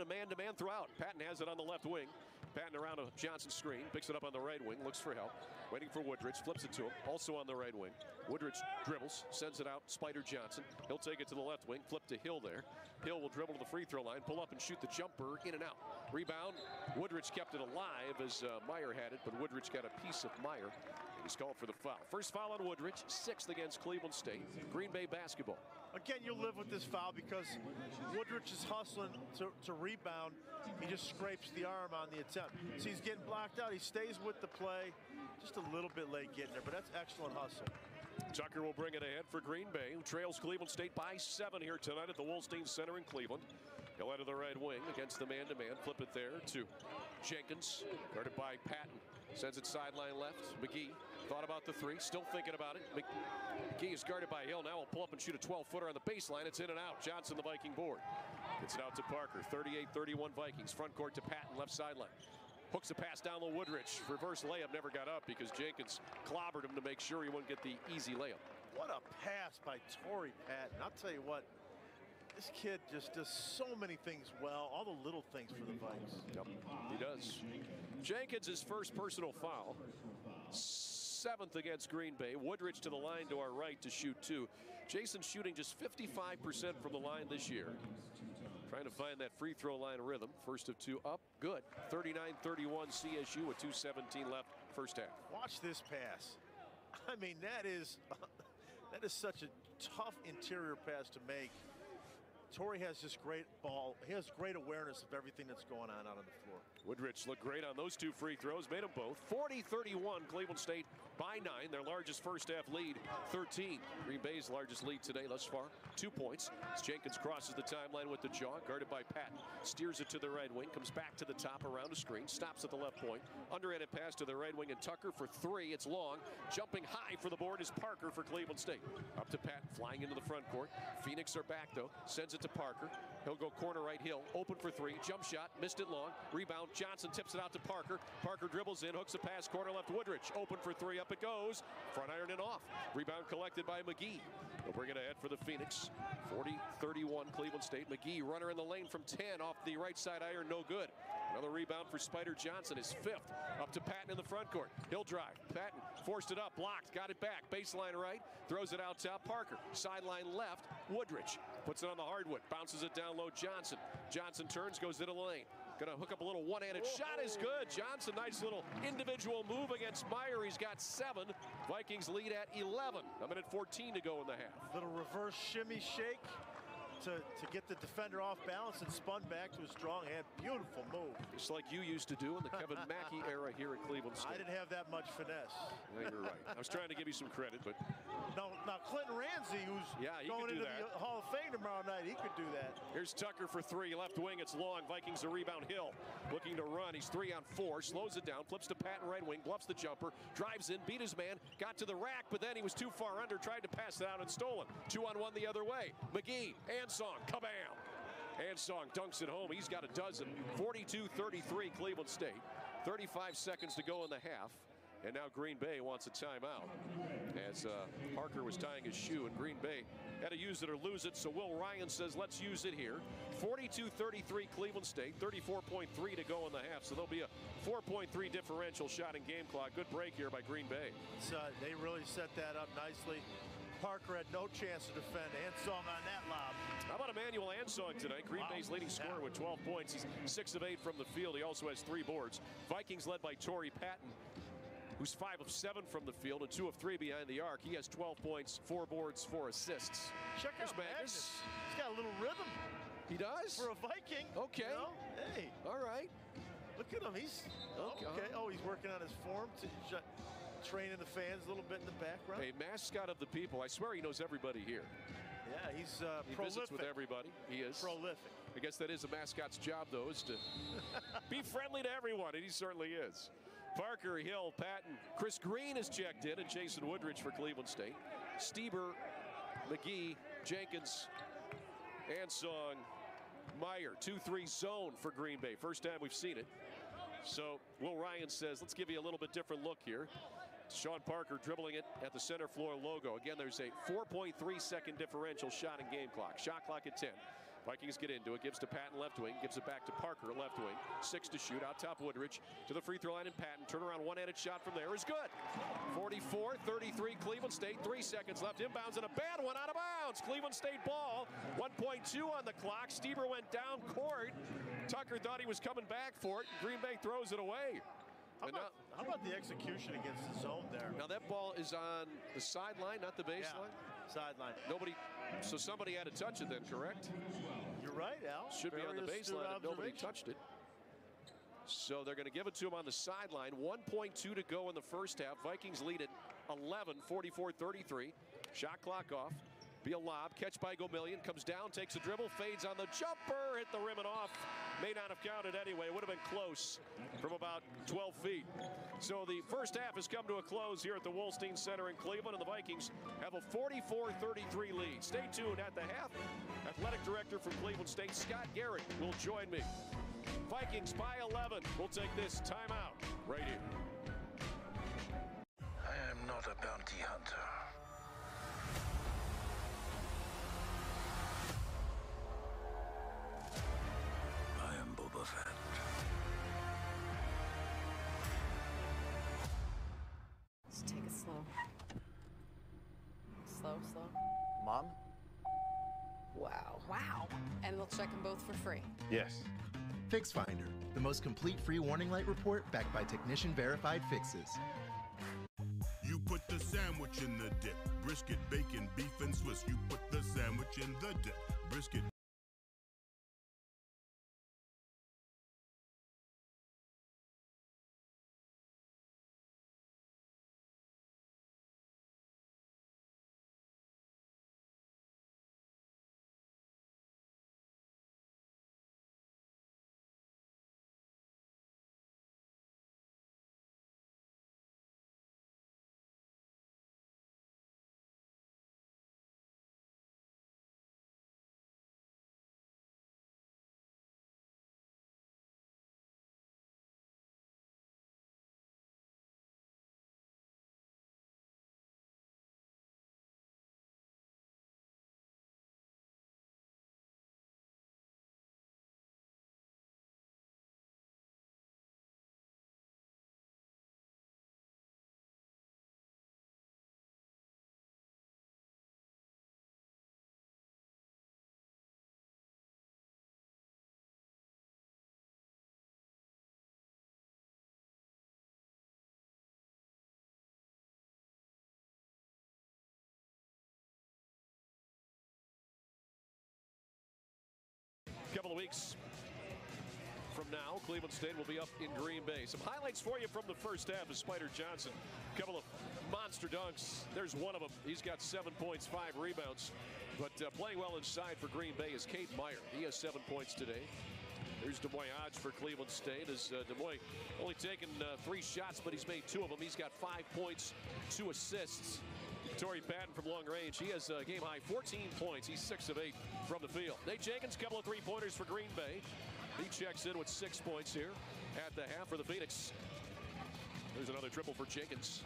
A man-to-man throughout. Patton has it on the left wing. Patton around a Johnson screen, picks it up on the right wing, looks for help, waiting for Woodrich, flips it to him, also on the right wing. Woodrich dribbles, sends it out, Spider Johnson. He'll take it to the left wing, flip to Hill there. Hill will dribble to the free throw line, pull up and shoot the jumper, in and out. Rebound, Woodrich kept it alive as uh, Meyer had it, but Woodrich got a piece of Meyer. He's called for the foul. First foul on Woodrich, sixth against Cleveland State. Green Bay basketball. Again, you'll live with this foul because Woodrich is hustling to, to rebound. He just scrapes the arm on the attempt. So he's getting blocked out. He stays with the play. Just a little bit late getting there, but that's excellent hustle. Tucker will bring it ahead for Green Bay, who trails Cleveland State by seven here tonight at the Wolstein Center in Cleveland. He'll enter the right wing against the man-to-man. -man. Flip it there to Jenkins, guarded by Patton. Sends it sideline left. McGee thought about the three, still thinking about it. McGee is guarded by Hill. Now will pull up and shoot a 12-footer on the baseline. It's in and out. Johnson, the Viking board. Gets it out to Parker. 38-31 Vikings. Front court to Patton, left sideline. Hooks a pass down low Woodrich. Reverse layup never got up because Jenkins clobbered him to make sure he wouldn't get the easy layup. What a pass by Torrey Patton. I'll tell you what, this kid just does so many things well, all the little things for the Vikes. Yep, he does. Jenkins' first personal foul. Seventh against Green Bay. Woodrich to the line to our right to shoot two. Jason shooting just 55% from the line this year. Trying to find that free throw line rhythm. First of two up. Good. 39-31 CSU with 2.17 left first half. Watch this pass. I mean, that is that is such a tough interior pass to make. Torrey has this great ball. He has great awareness of everything that's going on out on the floor. Woodrich looked great on those two free throws, made them both. 40-31, Cleveland State by nine. Their largest first half lead, 13. Green Bay's largest lead today thus far, two points. As Jenkins crosses the timeline with the jaw, guarded by Patton. Steers it to the right wing, comes back to the top around a screen, stops at the left point. Underhanded pass to the right wing and Tucker for three. It's long. Jumping high for the board is Parker for Cleveland State. Up to Patton, flying into the front court. Phoenix are back though. Sends it to Parker. He'll go corner right Hill. Open for three. Jump shot. Missed it long. Rebound. Johnson tips it out to Parker. Parker dribbles in. Hooks a pass. Corner left Woodrich. Open for three. Up it goes. Front iron and off. Rebound collected by McGee. They'll bring it ahead for the Phoenix. 40-31 Cleveland State. McGee runner in the lane from 10 off the right side iron. No good. Another rebound for Spider Johnson. His fifth. Up to Patton in the front court. He'll drive. Patton forced it up. Blocked. Got it back. Baseline right. Throws it out top. Parker. Sideline left. Woodrich. Puts it on the hardwood. Bounces it down low. Johnson. Johnson turns. Goes into the lane. Gonna hook up a little one-handed shot is good. Johnson, nice little individual move against Meyer. He's got seven. Vikings lead at 11. A minute 14 to go in the half. Little reverse shimmy shake to, to get the defender off balance and spun back to a strong hand. Beautiful move. Just like you used to do in the Kevin Mackey era here at Cleveland State. I didn't have that much finesse. Yeah, you're right. I was trying to give you some credit, but now, now Clinton Ransey, who's yeah, going into that. the Hall of Fame tomorrow night, he could do that. Here's Tucker for three, left wing. It's long. Vikings a rebound. Hill looking to run. He's three on four. Slows it down. Flips to Patton right wing. Bluffs the jumper. Drives in. Beat his man. Got to the rack, but then he was too far under. Tried to pass it out and stolen. Two on one the other way. McGee and Song. Kabam. Ansong dunks it home. He's got a dozen. 42-33 Cleveland State. 35 seconds to go in the half. And now Green Bay wants a timeout. As uh, Parker was tying his shoe, and Green Bay had to use it or lose it. So Will Ryan says, let's use it here. 42-33 Cleveland State. 34.3 to go in the half. So there'll be a 4.3 differential shot in game clock. Good break here by Green Bay. Uh, they really set that up nicely. Parker had no chance to defend. Ansong on that lob. How about Emmanuel Ansong tonight? Green wow. Bay's leading scorer with 12 points. He's 6 of 8 from the field. He also has three boards. Vikings led by Torrey Patton, who's 5 of 7 from the field and 2 of 3 behind the arc. He has 12 points, 4 boards, 4 assists. Check Here's out Magnus. He's got a little rhythm. He does? For a Viking. Okay. You know? Hey. All right. Look at him. He's okay. okay. Oh, he's working on his form to training the fans a little bit in the background. A mascot of the people. I swear he knows everybody here. Yeah, he's uh, he prolific. visits with everybody. He is prolific. I guess that is a mascot's job, though, is to be friendly to everyone, and he certainly is. Parker, Hill, Patton, Chris Green is checked in, and Jason Woodrich for Cleveland State. Stieber, McGee, Jenkins, Ansong, Meyer, 2-3 zone for Green Bay. First time we've seen it. So Will Ryan says, let's give you a little bit different look here. Sean Parker dribbling it at the center floor logo. Again, there's a 4.3 second differential shot in game clock. Shot clock at 10. Vikings get into it, gives to Patton left wing, gives it back to Parker left wing. Six to shoot, out top Woodrich to the free throw line and Patton. Turn around one-handed shot from there is good. 44-33 Cleveland State, three seconds left. Inbounds and a bad one out of bounds. Cleveland State ball, 1.2 on the clock. Stieber went down court. Tucker thought he was coming back for it. Green Bay throws it away. How about, how about the execution against the zone there? Now that ball is on the sideline, not the baseline. Sideline. Nobody, so somebody had to touch it then, correct? You're right, Al. Should be on the baseline and nobody touched it. So they're going to give it to him on the sideline. 1.2 to go in the first half. Vikings lead it 11, 44-33. Shot clock off. Be a lob. Catch by Gomillion. Comes down, takes a dribble, fades on the jumper. Hit the rim and off. May not have counted anyway. Would have been close from about 12 feet. So the first half has come to a close here at the Wolstein Center in Cleveland, and the Vikings have a 44-33 lead. Stay tuned at the half. Athletic director from Cleveland State, Scott Garrett, will join me. Vikings by 11. We'll take this timeout right here. Mom? Wow. Wow. And they'll check them both for free. Yes. Fix Finder, the most complete free warning light report backed by technician verified fixes. You put the sandwich in the dip. Brisket, bacon, beef, and Swiss. You put the sandwich in the dip. Brisket. Weeks from now, Cleveland State will be up in Green Bay. Some highlights for you from the first half of Spider Johnson. A couple of monster dunks. There's one of them. He's got seven points, five rebounds. But uh, playing well inside for Green Bay is Cade Meyer. He has seven points today. There's D'Moi Hodge for Cleveland State. As uh, D'Moi only taken uh, three shots, but he's made two of them. He's got five points, two assists. Torrey Patton from long range. He has a game high 14 points. He's six of eight from the field. Nate Jenkins, couple of three pointers for Green Bay. He checks in with six points here at the half for the Phoenix. There's another triple for Jenkins.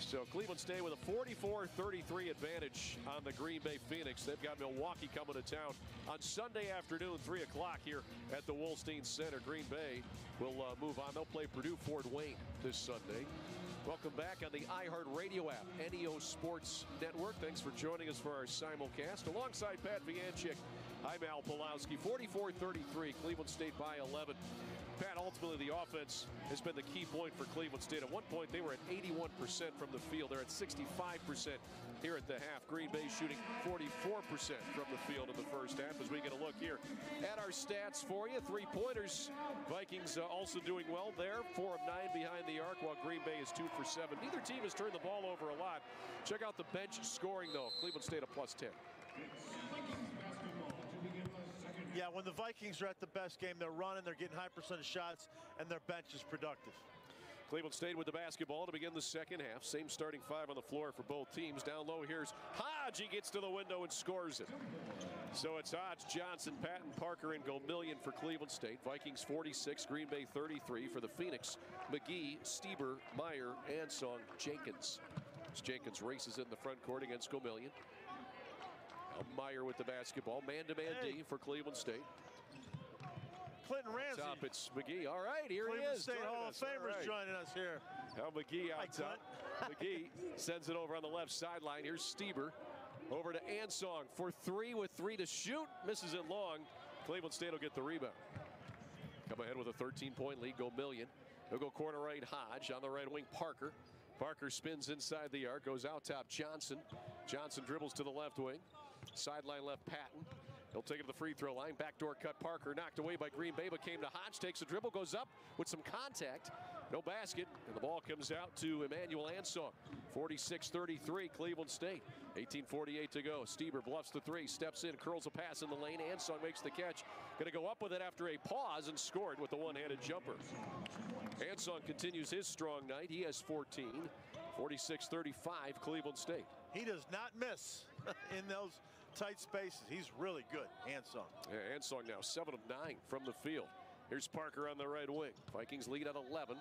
So Cleveland stay with a 44-33 advantage on the Green Bay Phoenix. They've got Milwaukee coming to town on Sunday afternoon, 3 o'clock here at the Wolstein Center. Green Bay will uh, move on. They'll play Purdue Fort Wayne this Sunday. Welcome back on the iHeartRadio app, NEO Sports Network. Thanks for joining us for our simulcast. Alongside Pat Vianchik, I'm Al Pawlowski. 44-33, Cleveland State by 11. Pat, ultimately the offense has been the key point for Cleveland State. At one point, they were at 81% from the field. They're at 65% here at the half. Green Bay shooting 44% from the field in the first half. As we get a look here at our stats for you, three pointers. Vikings uh, also doing well there, four of nine behind the arc, while Green Bay is two for seven. Neither team has turned the ball over a lot. Check out the bench scoring though. Cleveland State a plus 10. Yeah, when the Vikings are at the best game, they're running, they're getting high percentage shots, and their bench is productive. Cleveland State with the basketball to begin the second half. Same starting five on the floor for both teams. Down low, here's Hodge. He gets to the window and scores it. So it's Hodge, Johnson, Patton, Parker, and Gomillion for Cleveland State. Vikings 46, Green Bay 33 for the Phoenix. McGee, Stieber, Meyer, Ansong Jenkins. Jenkins races in the front court against Gomillion. Now Meyer with the basketball. Man-to-man Hey. D for Cleveland State. Clinton Ransey. Top, it's McGee. All right, here Cleveland he is. State Hall of Famers right. joining us here. Now McGee out top. McGee sends it over on the left sideline. Here's Stieber over to Ansong for three with three to shoot. Misses it long. Cleveland State will get the rebound. Come ahead with a 13-point lead. Gomillion. They'll go corner right Hodge on the right wing. Parker. Parker spins inside the arc. Goes out top Johnson. Johnson dribbles to the left wing. Sideline left Patton. He'll take it to the free throw line. Backdoor cut Parker. Knocked away by Green Bay, but came to Hodge. Takes a dribble. Goes up with some contact. No basket. And the ball comes out to Emmanuel Ansong. 46-33 Cleveland State. 18:48 to go. Stieber bluffs the three. Steps in. Curls a pass in the lane. Ansong makes the catch. Going to go up with it after a pause and scored with the one-handed jumper. Ansong continues his strong night. He has 14. 46-35 Cleveland State. He does not miss in those tight spaces. He's really good, Ansong. Yeah, Ansong now 7 of 9 from the field. Here's Parker on the right wing. Vikings lead at 11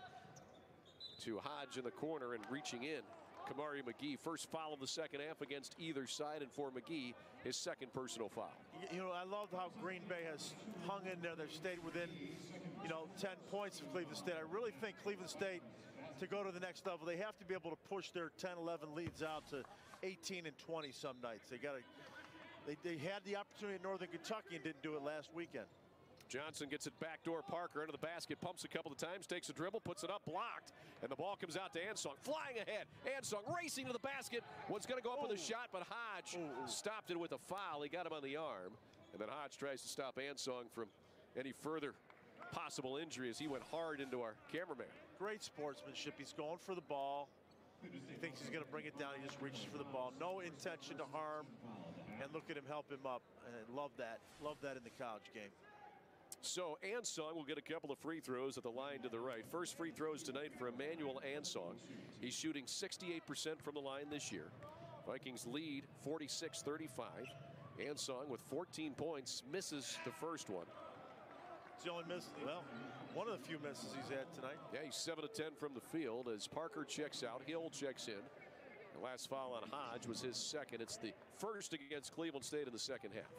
to Hodge in the corner and reaching in. Kamari McGee, first foul of the second half against either side, and for McGee, his second personal foul. You know, I love how Green Bay has hung in there. They've stayed within, you know, 10 points of Cleveland State. I really think Cleveland State, to go to the next level, they have to be able to push their 10, 11 leads out to 18 and 20 some nights. They got to. They, they had the opportunity at Northern Kentucky and didn't do it last weekend. Johnson gets it backdoor Parker into the basket, pumps a couple of times, takes a dribble, puts it up, blocked, and the ball comes out to Ansong. Flying ahead. Ansong racing to the basket. Was going to go up with a shot, but Hodge stopped it with a foul. He got him on the arm. And then Hodge tries to stop Ansong from any further possible injury as he went hard into our cameraman. Great sportsmanship. He's going for the ball. He thinks he's going to bring it down. He just reaches for the ball. No intention to harm. And look at him help him up. And love that. Love that in the college game. So Ansong will get a couple of free throws at the line to the right. First free throws tonight for Emmanuel Ansong. He's shooting 68% from the line this year. Vikings lead 46-35. Ansong with 14 points misses the first one. It's the only miss. Well, one of the few misses he's had tonight. Yeah, he's 7 to 10 from the field as Parker checks out. Hill checks in. The last foul on Hodge was his second. It's the first against Cleveland State in the second half.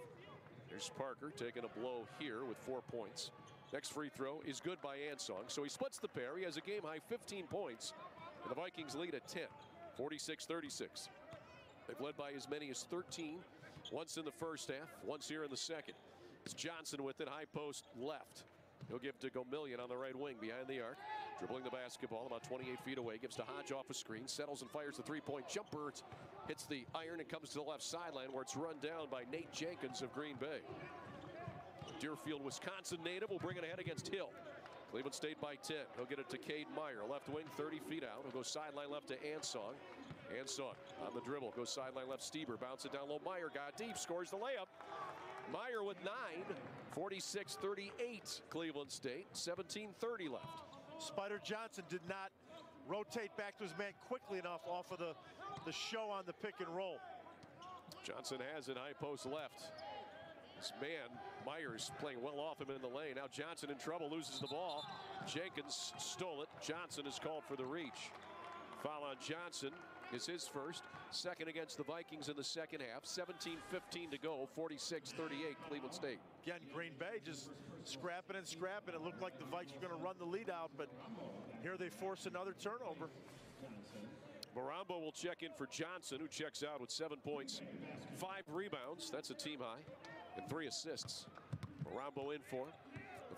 There's Parker taking a blow here with four points. Next free throw is good by Ansong. So he splits the pair. He has a game high 15 points. And the Vikings lead at 10, 46 36. They've led by as many as 13 once in the first half, once here in the second. It's Johnson with it, high post left. He'll give to Gomillion on the right wing behind the arc. Dribbling the basketball about 28 feet away. Gives to Hodge off a screen. Settles and fires the three-point jumper. It hits the iron and comes to the left sideline where it's run down by Nate Jenkins of Green Bay. Deerfield, Wisconsin native will bring it ahead against Hill. Cleveland State by 10. He'll get it to Cade Meyer. Left wing, 30 feet out. He'll go sideline left to Ansong. Ansong on the dribble. Goes sideline left. Stieber. Bounce it down low. Meyer got deep. Scores the layup. Meyer with nine. 46-38 Cleveland State. 17-30 left. Spider Johnson did not rotate back to his man quickly enough off of the, the show on the pick and roll. Johnson has it high post left. This man, Myers, playing well off him in the lane. Now Johnson in trouble, loses the ball. Jenkins stole it. Johnson is called for the reach. Foul on Johnson is his first. Second against the Vikings in the second half. 17-15 to go. 46-38 Cleveland State. Again, Green Bay just scrapping and scrapping. It looked like the Vikings were going to run the lead out, but here they force another turnover. Marambo will check in for Johnson, who checks out with seven points, five rebounds. That's a team high, and three assists. Marambo in for the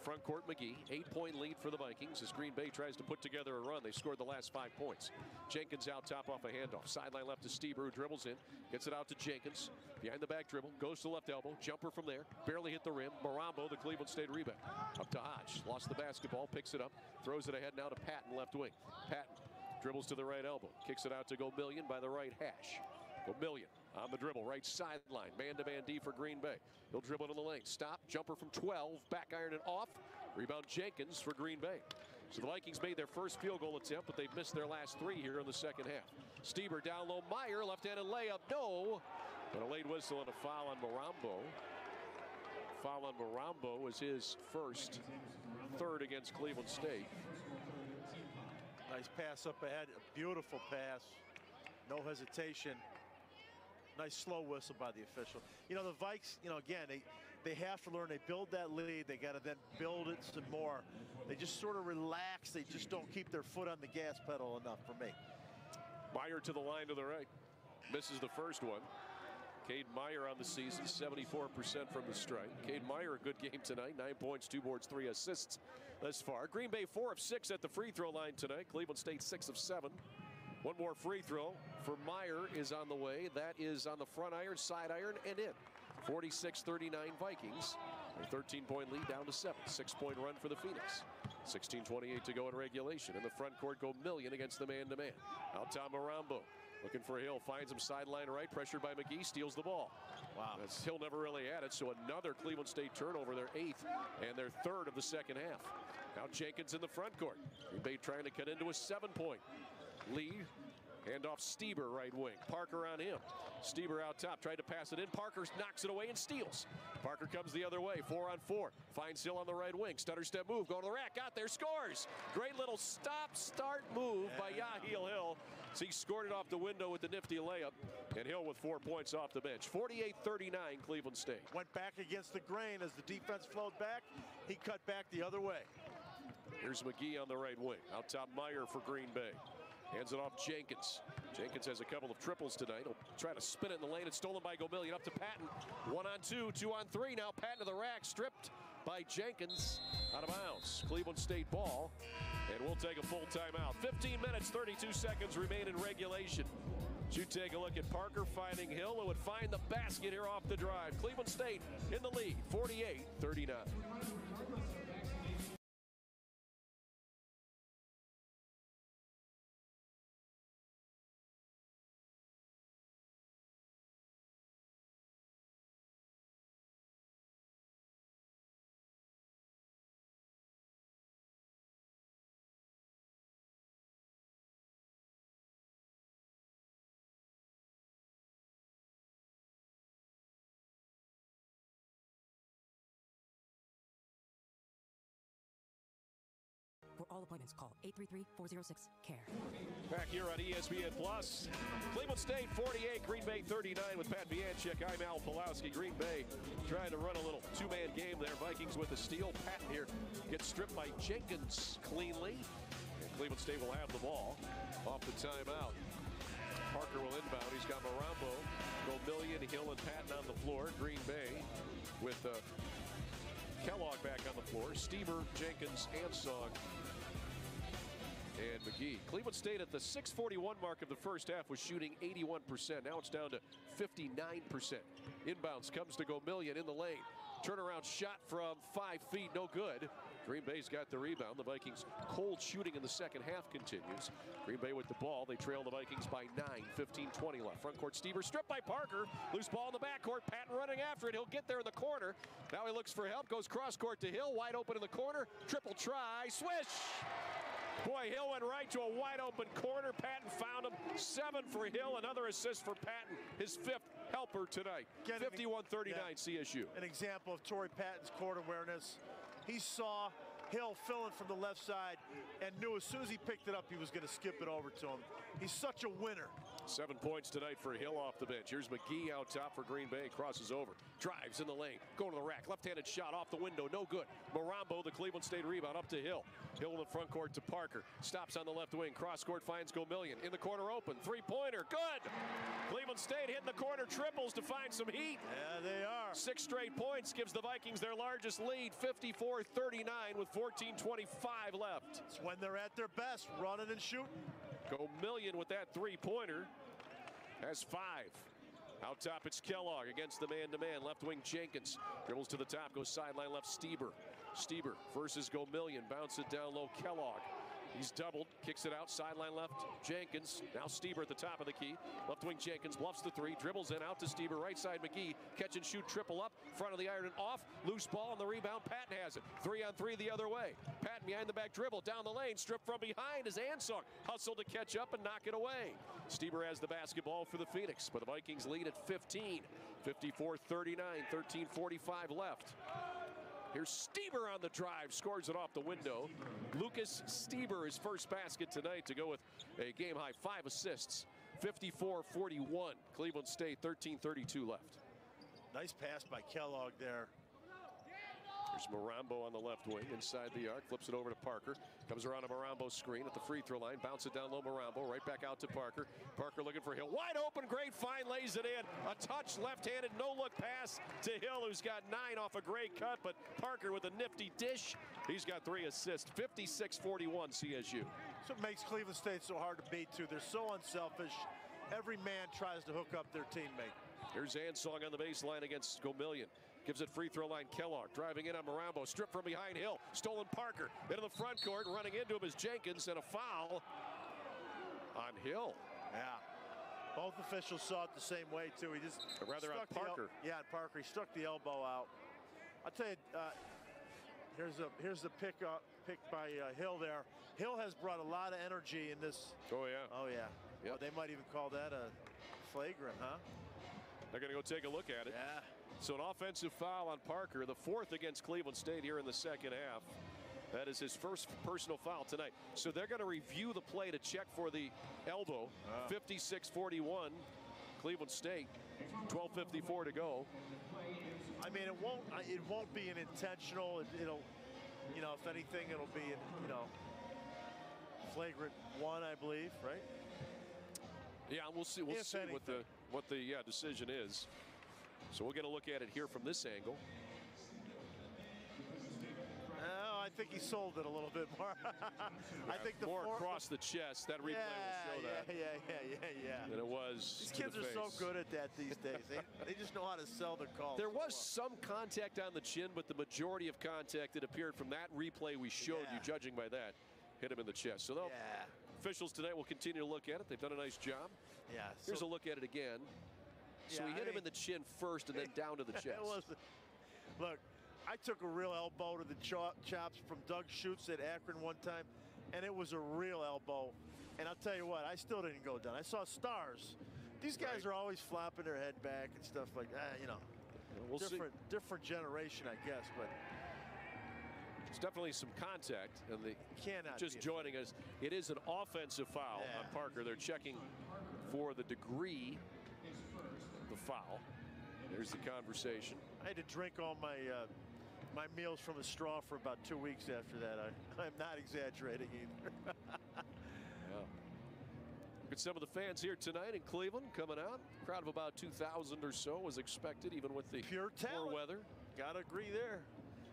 front court McGee. Eight point lead for the Vikings as Green Bay tries to put together a run. They scored the last five points. Jenkins out top off a handoff. Sideline left to Stieber, who dribbles in, gets it out to Jenkins. Behind the back dribble, goes to left elbow, jumper from there, barely hit the rim. Marambo, the Cleveland State rebound. Up to Hodge, lost the basketball, picks it up, throws it ahead now to Patton, left wing. Patton dribbles to the right elbow, kicks it out to Gomillion by the right hash. Gomillion on the dribble, right sideline, man-to-man D for Green Bay. He'll dribble to the lane, stop, jumper from 12, back iron and off. Rebound Jenkins for Green Bay. So the Vikings made their first field goal attempt, but they've missed their last three here in the second half. Stieber down low, Meyer, left-handed layup, no. But a late whistle and a foul on Marambo. Foul on Marambo was his first, third against Cleveland State. Nice pass up ahead. A beautiful pass. No hesitation. Nice slow whistle by the official. You know, the Vikes, you know, again, they, they have to learn. They build that lead. They got to then build it some more. They just sort of relax. They just don't keep their foot on the gas pedal enough for me. Meyer to the line to the right. Misses the first one. Cade Meyer on the season, 74% from the strike. Cade Meyer, a good game tonight. Nine points, two boards, three assists thus far. Green Bay, four of six at the free throw line tonight. Cleveland State, six of seven. One more free throw for Meyer is on the way. That is on the front iron, side iron, and in. 46-39 Vikings. A 13-point lead down to seven. Six-point run for the Phoenix. 16:28 to go in regulation. In the front court, go million against the man-to-man. Out Tom Marambo. Looking for Hill, finds him sideline right, pressured by McGee, steals the ball. Wow. That's Hill never really had it, so another Cleveland State turnover, their eighth and their third of the second half. Now Jenkins in the front court. Green Bay trying to cut into a seven-point lead. Hand off Stieber, right wing. Parker on him. Stieber out top, tried to pass it in. Parker knocks it away and steals. Parker comes the other way, four on four. Finds Hill on the right wing. Stutter step move, going to the rack, got there, scores. Great little stop start move by Yahel Hill. So he scored it off the window with the nifty layup. And Hill with four points off the bench. 48-39 Cleveland State. Went back against the grain as the defense flowed back. He cut back the other way. Here's McGee on the right wing. Out top Meyer for Green Bay. Hands it off Jenkins. Jenkins has a couple of triples tonight. He'll try to spin it in the lane. It's stolen by Gomillion. Up to Patton. One on two, two on three. Now Patton to the rack. Stripped by Jenkins. Out of bounds. Cleveland State ball. And we'll take a full timeout. 15 minutes, 32 seconds remain in regulation. You take a look at Parker finding Hill, who would find the basket here off the drive. Cleveland State in the lead, 48-39. For all appointments, call 833-406-CARE. Back here on ESPN Plus. Cleveland State 48, Green Bay 39 with Pat Vianchik. I'm Al Pawlowski. Green Bay trying to run a little two-man game there. Vikings with a steal. Patton here gets stripped by Jenkins cleanly. And Cleveland State will have the ball off the timeout. Parker will inbound. He's got Marambo, Gomillion, Hill, and Patton on the floor. Green Bay with uh, Kellogg back on the floor. Stieber, Jenkins, Ansong, and McGee. Cleveland State at the 641 mark of the first half was shooting 81%. Now it's down to 59%. Inbounds comes to Gomillion in the lane. Turnaround shot from five feet, no good. Green Bay's got the rebound. The Vikings cold shooting in the second half continues. Green Bay with the ball. They trail the Vikings by 9, 15-20 left. Front court Stieber stripped by Parker. Loose ball in the backcourt. Patton running after it. He'll get there in the corner. Now he looks for help. Goes cross court to Hill. Wide open in the corner. Triple try. Swish. Boy, Hill went right to a wide open corner. Patton found him. Seven for Hill. Another assist for Patton. His fifth helper tonight. 51-39 CSU. An example of Torrey Patton's court awareness. He saw Hill filling from the left side and knew as soon as he picked it up, he was going to skip it over to him. He's such a winner. Seven points tonight for Hill off the bench. Here's McGee out top for Green Bay. Crosses over. Drives in the lane. Going to the rack. Left-handed shot off the window. No good. Marambo, the Cleveland State rebound, up to Hill. Hill in the front court to Parker. Stops on the left wing. Cross court finds Gomillion. In the corner open. Three-pointer. Good. Cleveland State hitting the corner triples to find some heat. Yeah, they are. Six straight points gives the Vikings their largest lead. 54-39 with 14.25 left. It's when they're at their best, running and shooting. Go million with that three-pointer. Has five. Out top, it's Kellogg against the man-to-man. Left wing Jenkins. Dribbles to the top, goes sideline left Stieber. Stieber versus Gomillion. Bounce it down low, Kellogg. He's doubled, kicks it out, sideline left, Jenkins. Now Stieber at the top of the key. Left wing Jenkins bluffs the three, dribbles in, out to Stieber, right side McGee. Catch and shoot, triple up, front of the iron and off. Loose ball on the rebound, Patton has it. Three on three the other way. Patton behind the back dribble, down the lane, stripped from behind is Ansong. Hustle to catch up and knock it away. Stieber has the basketball for the Phoenix, but the Vikings lead at 15. 54-39, 13.45 left. Here's Stieber on the drive, scores it off the window. Lucas Stieber, his first basket tonight to go with a game high five assists 54-41. Cleveland State 13-32 left. Nice pass by Kellogg there. There's Marambo on the left wing inside the arc. Flips it over to Parker. Comes around a Marambo screen at the free throw line. Bounce it down low Marambo. Right back out to Parker. Parker looking for Hill. Wide open. Great find. Lays it in. A touch left-handed. No look pass to Hill who's got nine off a great cut. But Parker with a nifty dish. He's got three assists. 56-41 CSU. That's what makes Cleveland State so hard to beat too. They're so unselfish. Every man tries to hook up their teammate. Here's Ansong on the baseline against Gomillion. Gives it free throw line. Kellogg driving in on Marambo. Strip from behind Hill. Stolen Parker into the front court. Running into him is Jenkins and a foul on Hill. Yeah. Both officials saw it the same way too. He just Or rather on Parker. yeah, on Parker. He struck the elbow out. I'll tell you. Uh, here's a here's the pick up, pick by uh, Hill there. Hill has brought a lot of energy in this. Oh, yeah. Oh yeah. Yep. Oh, they might even call that a flagrant, huh? They're going to go take a look at it. Yeah. So an offensive foul on Parker, the fourth against Cleveland State here in the second half. That is his first personal foul tonight. So they're going to review the play to check for the elbow. Ah. 56-41, Cleveland State. 12:54 to go. I mean, it won't. It won't be an intentional. It, it'll, you know, if anything, it'll be, an, you know, flagrant one, I believe, right? Yeah, we'll see. We'll If see what the what the yeah, decision is. So we'll get a look at it here from this angle. Oh, I think he sold it a little bit more. I think the more across the chest. That replay yeah, will show yeah, that yeah, yeah, yeah, yeah. than it was. These kids the are so good at that these days. They, they just know how to sell their calls. There so was well. some contact on the chin, but the majority of contact that appeared from that replay we showed you, judging by that, hit him in the chest. So Yeah, officials tonight will continue to look at it. They've done a nice job. yeah. Here's so- a look at it again. So Yeah, he I hit him mean- in the chin first and then down to the chest. Was. Look, I took a real elbow to the chops from Doug Schutz at Akron one time, and it was a real elbow. And I'll tell you what, I still didn't go down. I saw stars. These guys Right. are always flopping their head back and stuff like that. You know, We'll see. different different generation, I guess. But There's definitely some contact, and the cannot just joining us, it is an offensive foul Yeah. on Parker. They're checking for the degree foul. There's the conversation. I had to drink all my uh, my meals from a straw for about two weeks after that. I, I'm not exaggerating either. Yeah. Look at some of the fans here tonight in Cleveland coming out. Crowd of about 2,000 or so was expected, even with the Pure poor weather. Gotta agree there.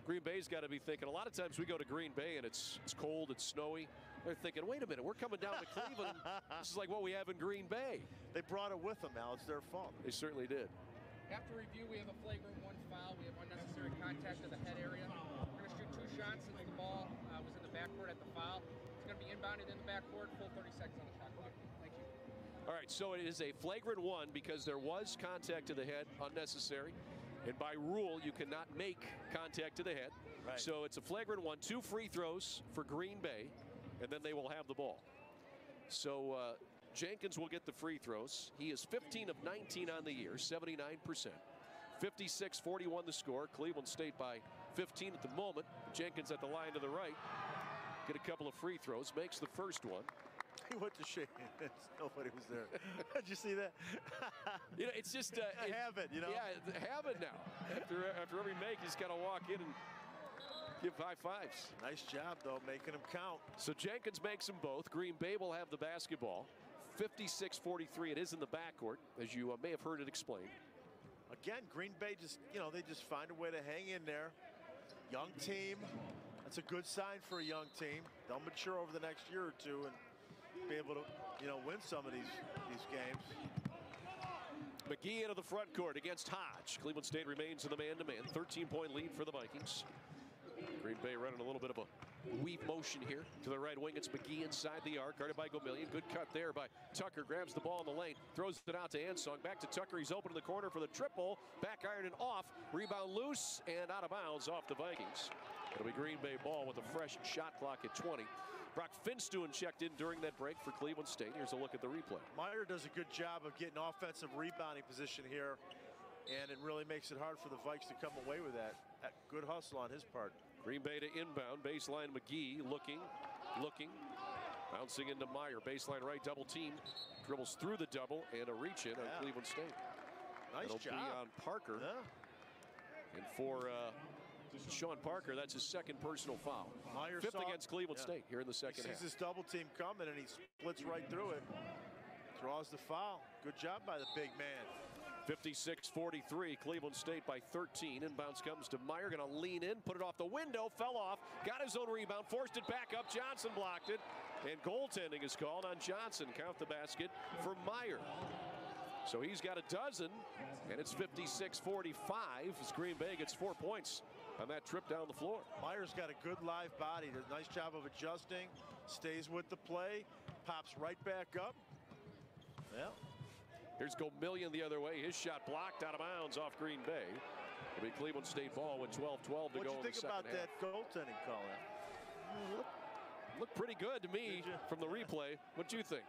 Green Bay's got to be thinking. A lot of times we go to Green Bay and it's it's cold, it's snowy. They're thinking, wait a minute, we're coming down to Cleveland. this is like what we have in Green Bay. They brought it with them, now. It's their fault. They certainly did. After review, we have a flagrant one foul. We have unnecessary contact to the head area. We're going to shoot two shots since the ball uh, was in the backcourt at the foul. It's going to be inbounded in the backcourt. Full 30 seconds on the shot clock. Thank you. All right, so it is a flagrant one because there was contact to the head, unnecessary. And by rule, you cannot make contact to the head. Right. So it's a flagrant one, two free throws for Green Bay, and then they will have the ball. So uh, Jenkins will get the free throws. He is 15 of 19 on the year, 79%. 56 41 the score. Cleveland State by 15 at the moment. Jenkins at the line to the right. Get a couple of free throws, makes the first one. He went to shake hands. Nobody was there. Did you see that? You know, it's just uh, it- have it, you know? Yeah, have it now. After after every make, he's got to walk in and give high fives. Nice job, though, making them count. So Jenkins makes them both. Green Bay will have the basketball. 56-43. It is in the backcourt, as you uh, may have heard it explained. Again, Green Bay just, you know, they just find a way to hang in there. Young team. That's a good sign for a young team. They'll mature over the next year or two and be able to, you know, win some of these these games. McGee into the front court against Hodge. Cleveland State remains in the man-to-man. 13-point lead for the Vikings. Green Bay running a little bit of a weave motion here to the right wing. It's McGee inside the arc, guarded by Gomillion. Good cut there by Tucker. Grabs the ball in the lane, throws it out to Ansong. Back to Tucker. He's open in the corner for the triple. Back iron and off. Rebound loose and out of bounds off the Vikings. It'll be Green Bay ball with a fresh shot clock at 20. Brock Finstuen checked in during that break for Cleveland State. Here's a look at the replay. Meyer does a good job of getting offensive rebounding position here, and it really makes it hard for the Vikes to come away with that. That Good hustle on his part. Green Bay to inbound. Baseline McGee looking, looking. Bouncing into Meyer, baseline right, double team, dribbles through the double, and a reach in on Cleveland State. Nice It'll job. be on Parker. Yeah. And for uh, Sean Parker, that's his second personal foul. Meyer Fifth saw- against Cleveland yeah. State here in the He second sees half. this double team coming and he splits right through it. Draws the foul. Good job by the big man. 56-43, Cleveland State by 13. Inbounds comes to Meyer, going to lean in, put it off the window, fell off, got his own rebound, forced it back up. Johnson blocked it, and goaltending is called on Johnson. Count the basket for Meyer. So he's got a dozen, and it's 56-45 as Green Bay gets four points on that trip down the floor. Meyer's got a good live body. Does a nice job of adjusting. Stays with the play. Pops right back up. Yeah. Here's Gomillion the other way. His shot blocked out of bounds off Green Bay. It'll be Cleveland State ball with 12-12 to What'd go you in the think about half. that goaltending call? There? Mm, looked pretty good to me from the replay. What'd you think?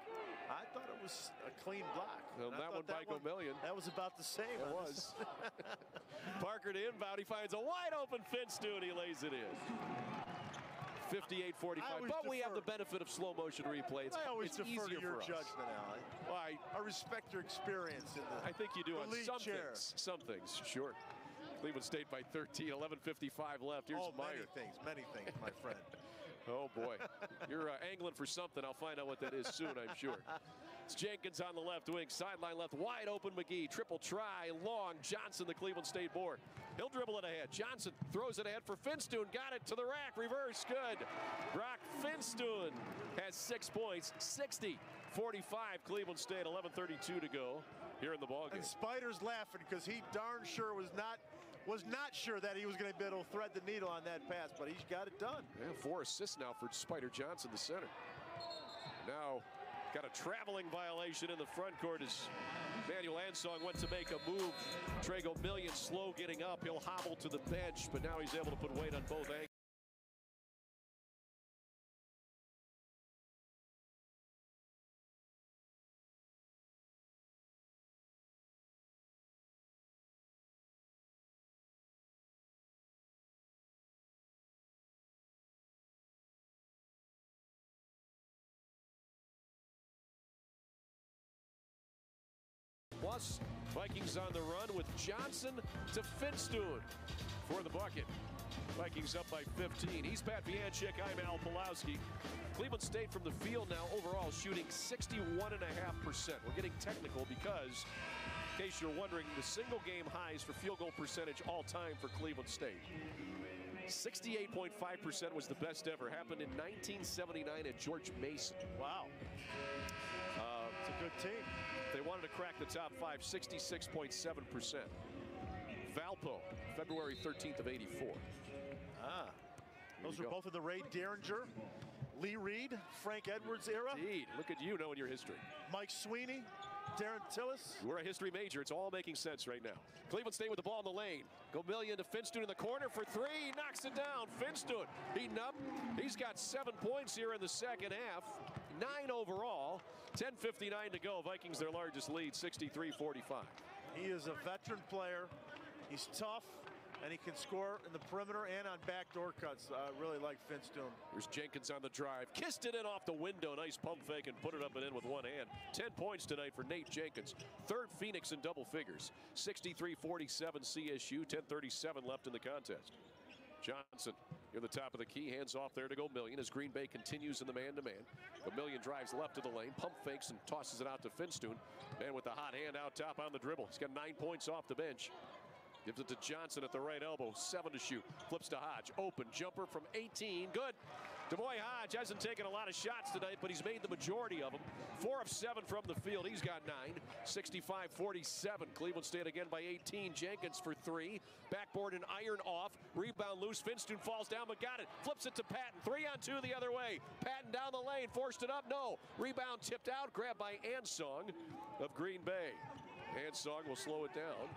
I thought it was a clean block. Well, And I that one by Gomillion. That was about the same. It was. Parker to inbound. He finds a wide open Finstuen. He lays it in. 58-45. I always But we have the benefit of slow motion replays. It's, I always it's defer to your judgment, Al. Well, I, I respect your experience in the. I think you do on some chair. things. Some things, sure. Cleveland State by 13, 11.55 left. Here's oh, Meyer. many things, many things, my friend. Oh boy, you're uh, angling for something. I'll find out what that is soon, I'm sure. It's Jenkins on the left wing, sideline left, wide open McGee, triple try, long Johnson, the Cleveland State board. He'll dribble it ahead. Johnson throws it ahead for Finstuen, got it to the rack, reverse, good. Brock Finstuen has six points, 60 45 Cleveland State, 11:32 to go here in the ballgame. And Spider's laughing because he darn sure was not was not sure that he was going to be able to thread the needle on that pass, but he's got it done. Yeah, four assists now for Spider Johnson, the center. Now got a traveling violation in the front court as Manuel Ansong went to make a move. Tre Gomillion slow getting up. He'll hobble to the bench, but now he's able to put weight on both ankles. Vikings on the run with Johnson to Finstuen for the bucket. Vikings up by 15. He's Pat Vianchik. I'm Al Pawlowski. Cleveland State from the field now overall shooting 61.5%. We're getting technical because, in case you're wondering, the single game highs for field goal percentage all time for Cleveland State. 68.5% was the best ever. Happened in 1979 at George Mason. Wow. Uh, It's a good team. They wanted to crack the top five, 66.7%. Valpo, February 13th of 84. Ah. Those you are both of the Ray Derringer, Lee Reed, Frank Edwards era. Indeed. Look at you knowing your history. Mike Sweeney, Darren Tillis. We're a history major. It's all making sense right now. Cleveland State with the ball in the lane. Gomillion to Finstuen in the corner for three. Knocks it down. Finstuen beaten up. He's got seven points here in the second half. Nine overall. 10.59 to go. Vikings their largest lead, 63-45. He is a veteran player. He's tough, and he can score in the perimeter and on backdoor cuts. I really like Finstuen. Here's Jenkins on the drive. Kissed it in off the window. Nice pump fake and put it up and in with one hand. 10 points tonight for Nate Jenkins. Third Phoenix in double figures. 63-47 CSU. 10.37 left in the contest. Johnson near the top of the key. Hands off there to Gomillion as Green Bay continues in the man-to-man. Gomillion drives left of the lane. Pump fakes and tosses it out to Finstuen. And with the hot hand out top on the dribble. He's got nine points off the bench. Gives it to Johnson at the right elbow. Seven to shoot. Flips to Hodge. Open jumper from 18. Good. D'Moi Hodge hasn't taken a lot of shots tonight, but he's made the majority of them. Four of seven from the field. He's got nine. 65-47. Cleveland State again by 18. Jenkins for three. Backboard and iron off. Rebound loose. Finstuen falls down, but got it. Flips it to Patton. Three on two the other way. Patton down the lane. Forced it up. No. Rebound tipped out. Grabbed by Ansong of Green Bay. Ansong will slow it down.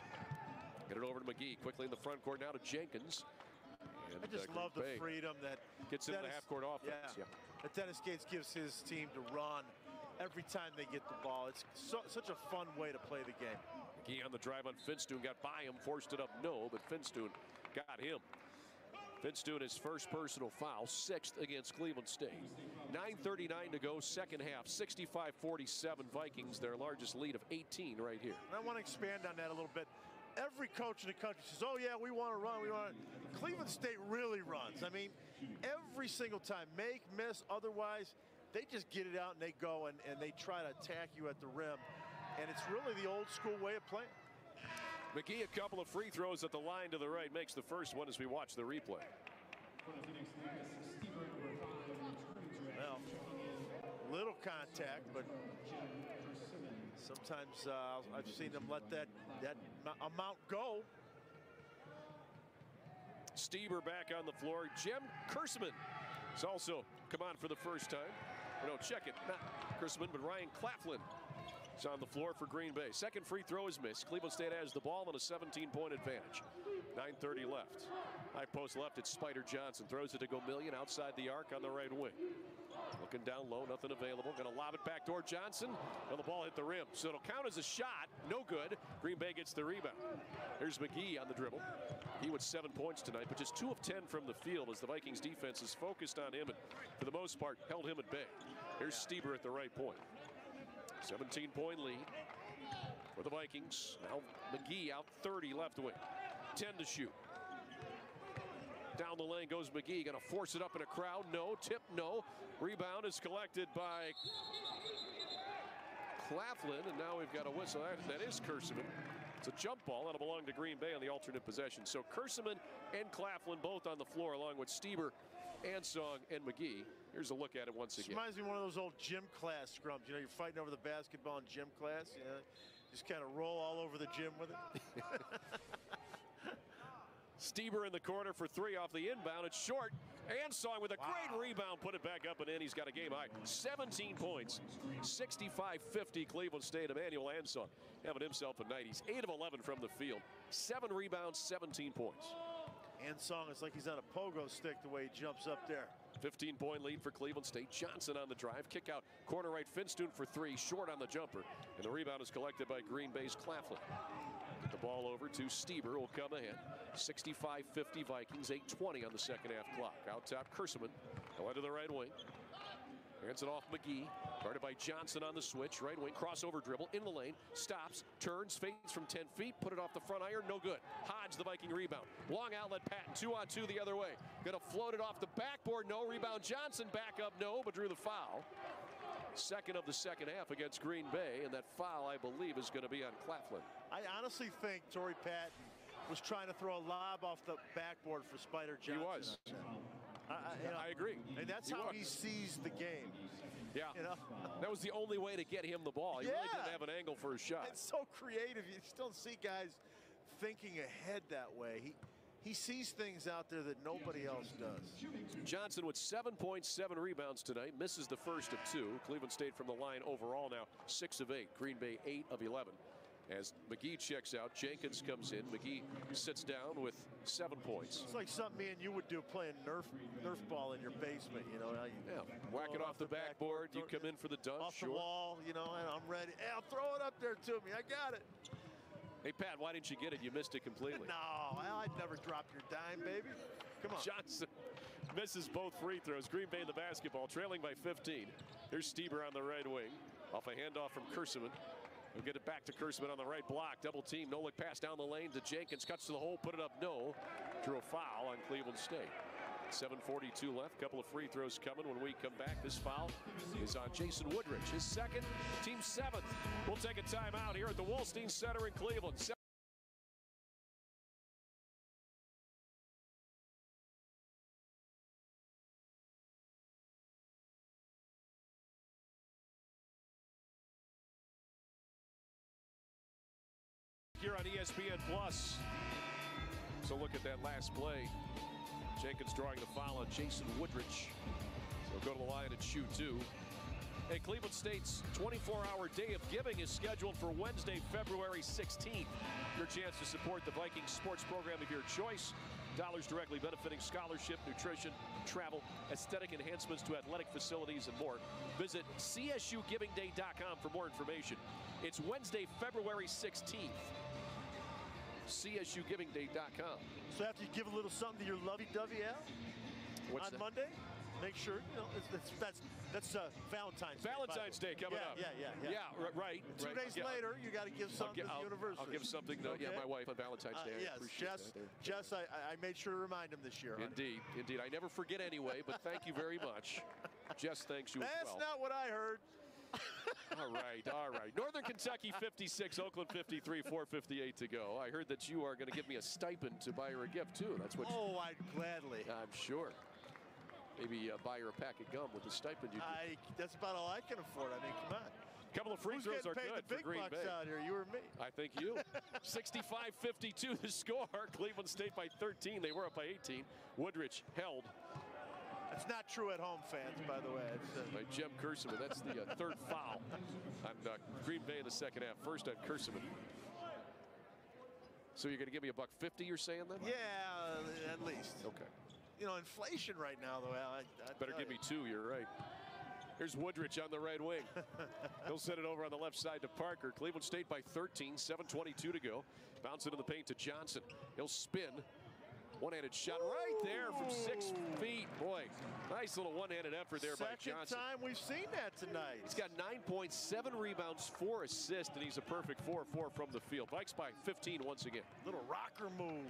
Get it over to McGee. Quickly in the front court now to Jenkins. I just uh, love the Bay freedom that Gets into the half-court offense. Yeah, that Dennis Gates gives his team to run every time they get the ball. It's so, such a fun way to play the game. McGee on the drive on Finstuen. Got by him. Forced it up. No, but Finstuen got him. Doing his first personal foul, sixth against Cleveland State. 9.39 to go, second half, 65-47 Vikings, their largest lead of 18 right here. And I want to expand on that a little bit. Every coach in the country says, oh yeah, we want to run, we want to. Cleveland State really runs. I mean, every single time, make, miss, otherwise, they just get it out and they go and, and they try to attack you at the rim. And it's really the old school way of playing. McGee, a couple of free throws at the line to the right, makes the first one as we watch the replay. Well, little contact, but sometimes uh, I've seen them let that that amount go. Stieber back on the floor. Jim Kurseman has also come on for the first time. No, check it. Not Kurseman, but Ryan Claflin is on the floor for Green Bay. Second free throw is missed. Cleveland State has the ball and a 17-point advantage. 9.30 left. High post left, it's Spider Johnson. Throws it to Gomillion outside the arc on the right wing. Looking down low, nothing available. Going to lob it back toward Johnson. And the ball hit the rim. So it'll count as a shot. No good. Green Bay gets the rebound. Here's McGee on the dribble. He with seven points tonight, but just two of 10 from the field as the Vikings defense is focused on him and, for the most part, held him at bay. Here's Stieber at the right point. 17 point lead for the Vikings. Now McGee out 30 left wing. 10 to shoot. Down the lane goes McGee. Going to force it up in a crowd. No. Tip. No. Rebound is collected by Claflin. And now we've got a whistle. That, that is Kurseman. It's a jump ball. That'll belong to Green Bay on the alternate possession. So Kurseman and Claflin both on the floor along with Stieber, Ansong, and McGee. Here's a look at it once again. This reminds me of one of those old gym class scrums. You know, you're fighting over the basketball in gym class. You know, just kind of roll all over the gym with it. Stieber in the corner for three off the inbound. It's short. Ansong with a wow. great rebound. Put it back up and in. He's got a game high. 17 points. 65-50 Cleveland State. Emmanuel Ansong having himself a night. He's 8 of 11 from the field. Seven rebounds, 17 points. Ansong is like he's on a pogo stick the way he jumps up there. 15 point lead for Cleveland State. Johnson on the drive. Kick out corner right. Finstuen for three. Short on the jumper. And the rebound is collected by Green Bay's Claflin. Get the ball over to Stieber. Will come ahead. 65-50 Vikings. 8:20 on the second half clock. Out top Kurseman. Going to the right wing. Hands it off McGee. Guarded by Johnson on the switch. Right wing crossover dribble in the lane. Stops. Turns. Fades from 10 feet. Put it off the front iron. No good. Hodge the Viking rebound. Long outlet Patton. Two on two the other way. To float it off the backboard. No rebound. Johnson back up. No, but drew the foul. Second of the second half against Green Bay. And that foul, I believe, is going to be on Claflin. I honestly think Torrey Patton was trying to throw a lob off the backboard for Spider Johnson. He was. I, you know, I agree. And that's he how he sees the game. Yeah. You know? that was the only way to get him the ball. He yeah. really didn't have an angle for a shot. It's so creative. You still see guys thinking ahead that way. He he sees things out there that nobody else does. Johnson with 7.7 rebounds tonight. Misses the first of two. Cleveland State from the line overall now 6 of 8. Green Bay 8 of 11. As McGee checks out, Jenkins comes in. McGee sits down with seven points. It's like something me and you would do playing Nerf Nerf ball in your basement. You know, you yeah, whack it off, off the, the backboard. Back, you come in for the dunk. Off sure. the wall, you know, and I'm ready. Hey, I'll throw it up there to me. I got it. Hey, Pat, why didn't you get it? You missed it completely. no, I'd never drop your dime, baby. Come on. Johnson misses both free throws. Green Bay the basketball, trailing by 15. Here's Stieber on the right wing. Off a handoff from Kurseman. We'll get it back to Kurseman on the right block. Double team. No look pass down the lane to Jenkins. Cuts to the hole. Put it up. No. Drew a foul on Cleveland State. 7.42 left. A couple of free throws coming when we come back. This foul is on Jason Woodrich. His second, team seventh. We'll take a timeout here at the Wolstein Center in Cleveland. ESPN Plus. So look at that last play. Jenkins drawing the foul on Jason Woodrich. So go to the line and shoot two. Hey, Cleveland State's 24-hour day of giving is scheduled for Wednesday, February 16th. Your chance to support the Vikings sports program of your choice. Dollars directly benefiting scholarship, nutrition, travel, aesthetic enhancements to athletic facilities, and more. Visit csugivingday.com for more information. It's Wednesday, February 16th. CSUGivingDay.com. So after you give a little something to your lovey-dovey Al What's on that? Monday, make sure you know it's, it's, that's that's uh, Valentine's. Valentine's Day, Day by the way. coming yeah, up. Yeah, yeah, yeah. r- right. Two right. days Yeah, later, you got to give I'll, something to the I'll- university. I'll give something to yeah, my wife on Valentine's Uh, Day. I yes, appreciate Jess. that. Jess, I, I made sure to remind him this year. honey. Indeed, indeed. I never forget anyway, but thank you very much. Jess thanks you as That's well. not what I heard. All right, all right. Northern Kentucky 56, Oakland 53, 458 to go. I heard that you are going to give me a stipend to buy her a gift too. That's what Oh, I'd gladly. I'm sure. Maybe uh, buy her a pack of gum with the stipend you. I. That's about all I can afford. I mean, come on. A couple of free Who's throws are paid good the for big Green bucks Bay. out here? You or me? I think you. 65-52 the score. Cleveland State by 13. They were up by 18. Woodrich held It's not true at home, fans. By the way, it's, uh, by Jem Kurseman. That's the uh, third foul on uh, Green Bay in the second half. First on Kurseman. So you're going to give me a buck 50, you're saying then? yeah, uh, at least. Okay. You know, inflation right now, though. I, I Better give you. me two, you're right. Here's Woodrich on the right wing. He'll send it over on the left side to Parker. Cleveland State by 13, 7.22 to go. Bounce it in the paint to Johnson. He'll spin. One-handed shot right there from six feet. Boy, nice little one-handed effort there by Johnson. Second time we've seen that tonight. He's got 9.7 rebounds, four assists, and he's a perfect 4-4 from the field. Vikes by 15 once again. Little rocker move.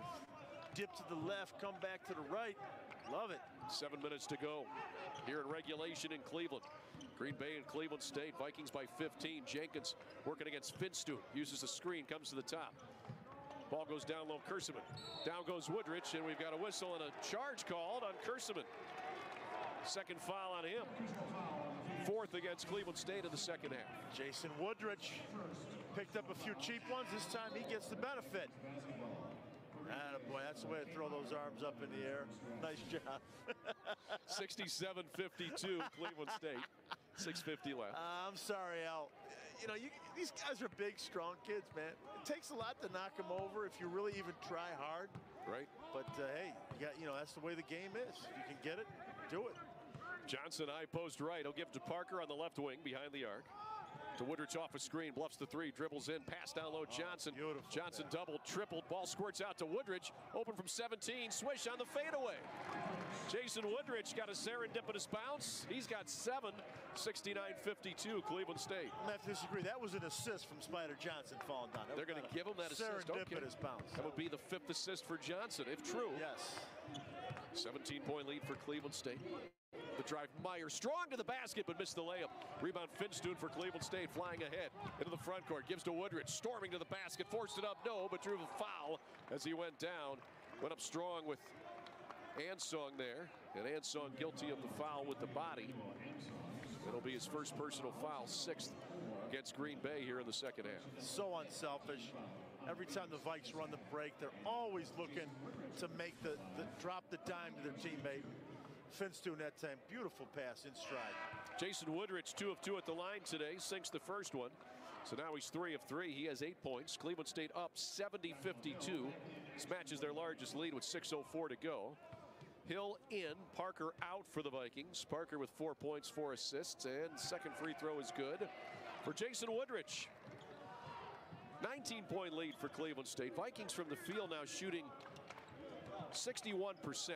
Dip to the left, come back to the right. Love it. Seven minutes to go here in regulation in Cleveland. Green Bay and Cleveland State. Vikings by 15. Jenkins working against Finstuen. Uses the screen, comes to the top. Ball goes down low, Kerseman. Down goes Woodrich, and we've got a whistle and a charge called on Kerseman. Second foul on him. Fourth against Cleveland State in the second half. Jason Woodrich picked up a few cheap ones. This time he gets the benefit. boy, that's the way to throw those arms up in the air. Nice job. 67-52, Cleveland State. 6.50 left. Uh, I'm sorry, Al. You know, you, these guys are big, strong kids, man. It takes a lot to knock him over if you really even try hard. Right. But uh, hey, you got you know that's the way the game is. If you can get it, do it. Johnson high post right. He'll give it to Parker on the left wing behind the arc. To Woodrich off a screen, bluffs the three, dribbles in, pass down low. Johnson. beautiful Johnson doubled, tripled. Ball squirts out to Woodrich. Open from 17. Swish on the fadeaway. Jason Woodrich got a serendipitous bounce. He's got seven. 69-52, Cleveland State. I'm have to disagree. That was an assist from Spider Johnson falling down. That They're going to give him that assist. Serendipitous bounce. That would be the fifth assist for Johnson, if true. Yes. 17 point lead for Cleveland State. The drive, Meyer strong to the basket, but missed the layup. Rebound, Finstuen for Cleveland State, flying ahead into the front court. Gives to Woodrich, storming to the basket, forced it up, no, but drew a foul as he went down. Went up strong with Ansong there, and Ansong guilty of the foul with the body. It'll be his first personal foul, sixth against Green Bay here in the second half. So unselfish. Every time the Vikes run the break, they're always looking to make the, the drop the dime to their teammate. Finstuen that time, beautiful pass in stride. Jason Woodrich, two of two at the line today, sinks the first one. So now he's three of three. He has eight points. Cleveland State up 70 52. This matches their largest lead with 6.04 to go. Hill in, Parker out for the Vikings. Parker with four points, four assists, and second free throw is good for Jason Woodrich. 19 point lead for Cleveland State. Vikings from the field now shooting 61%.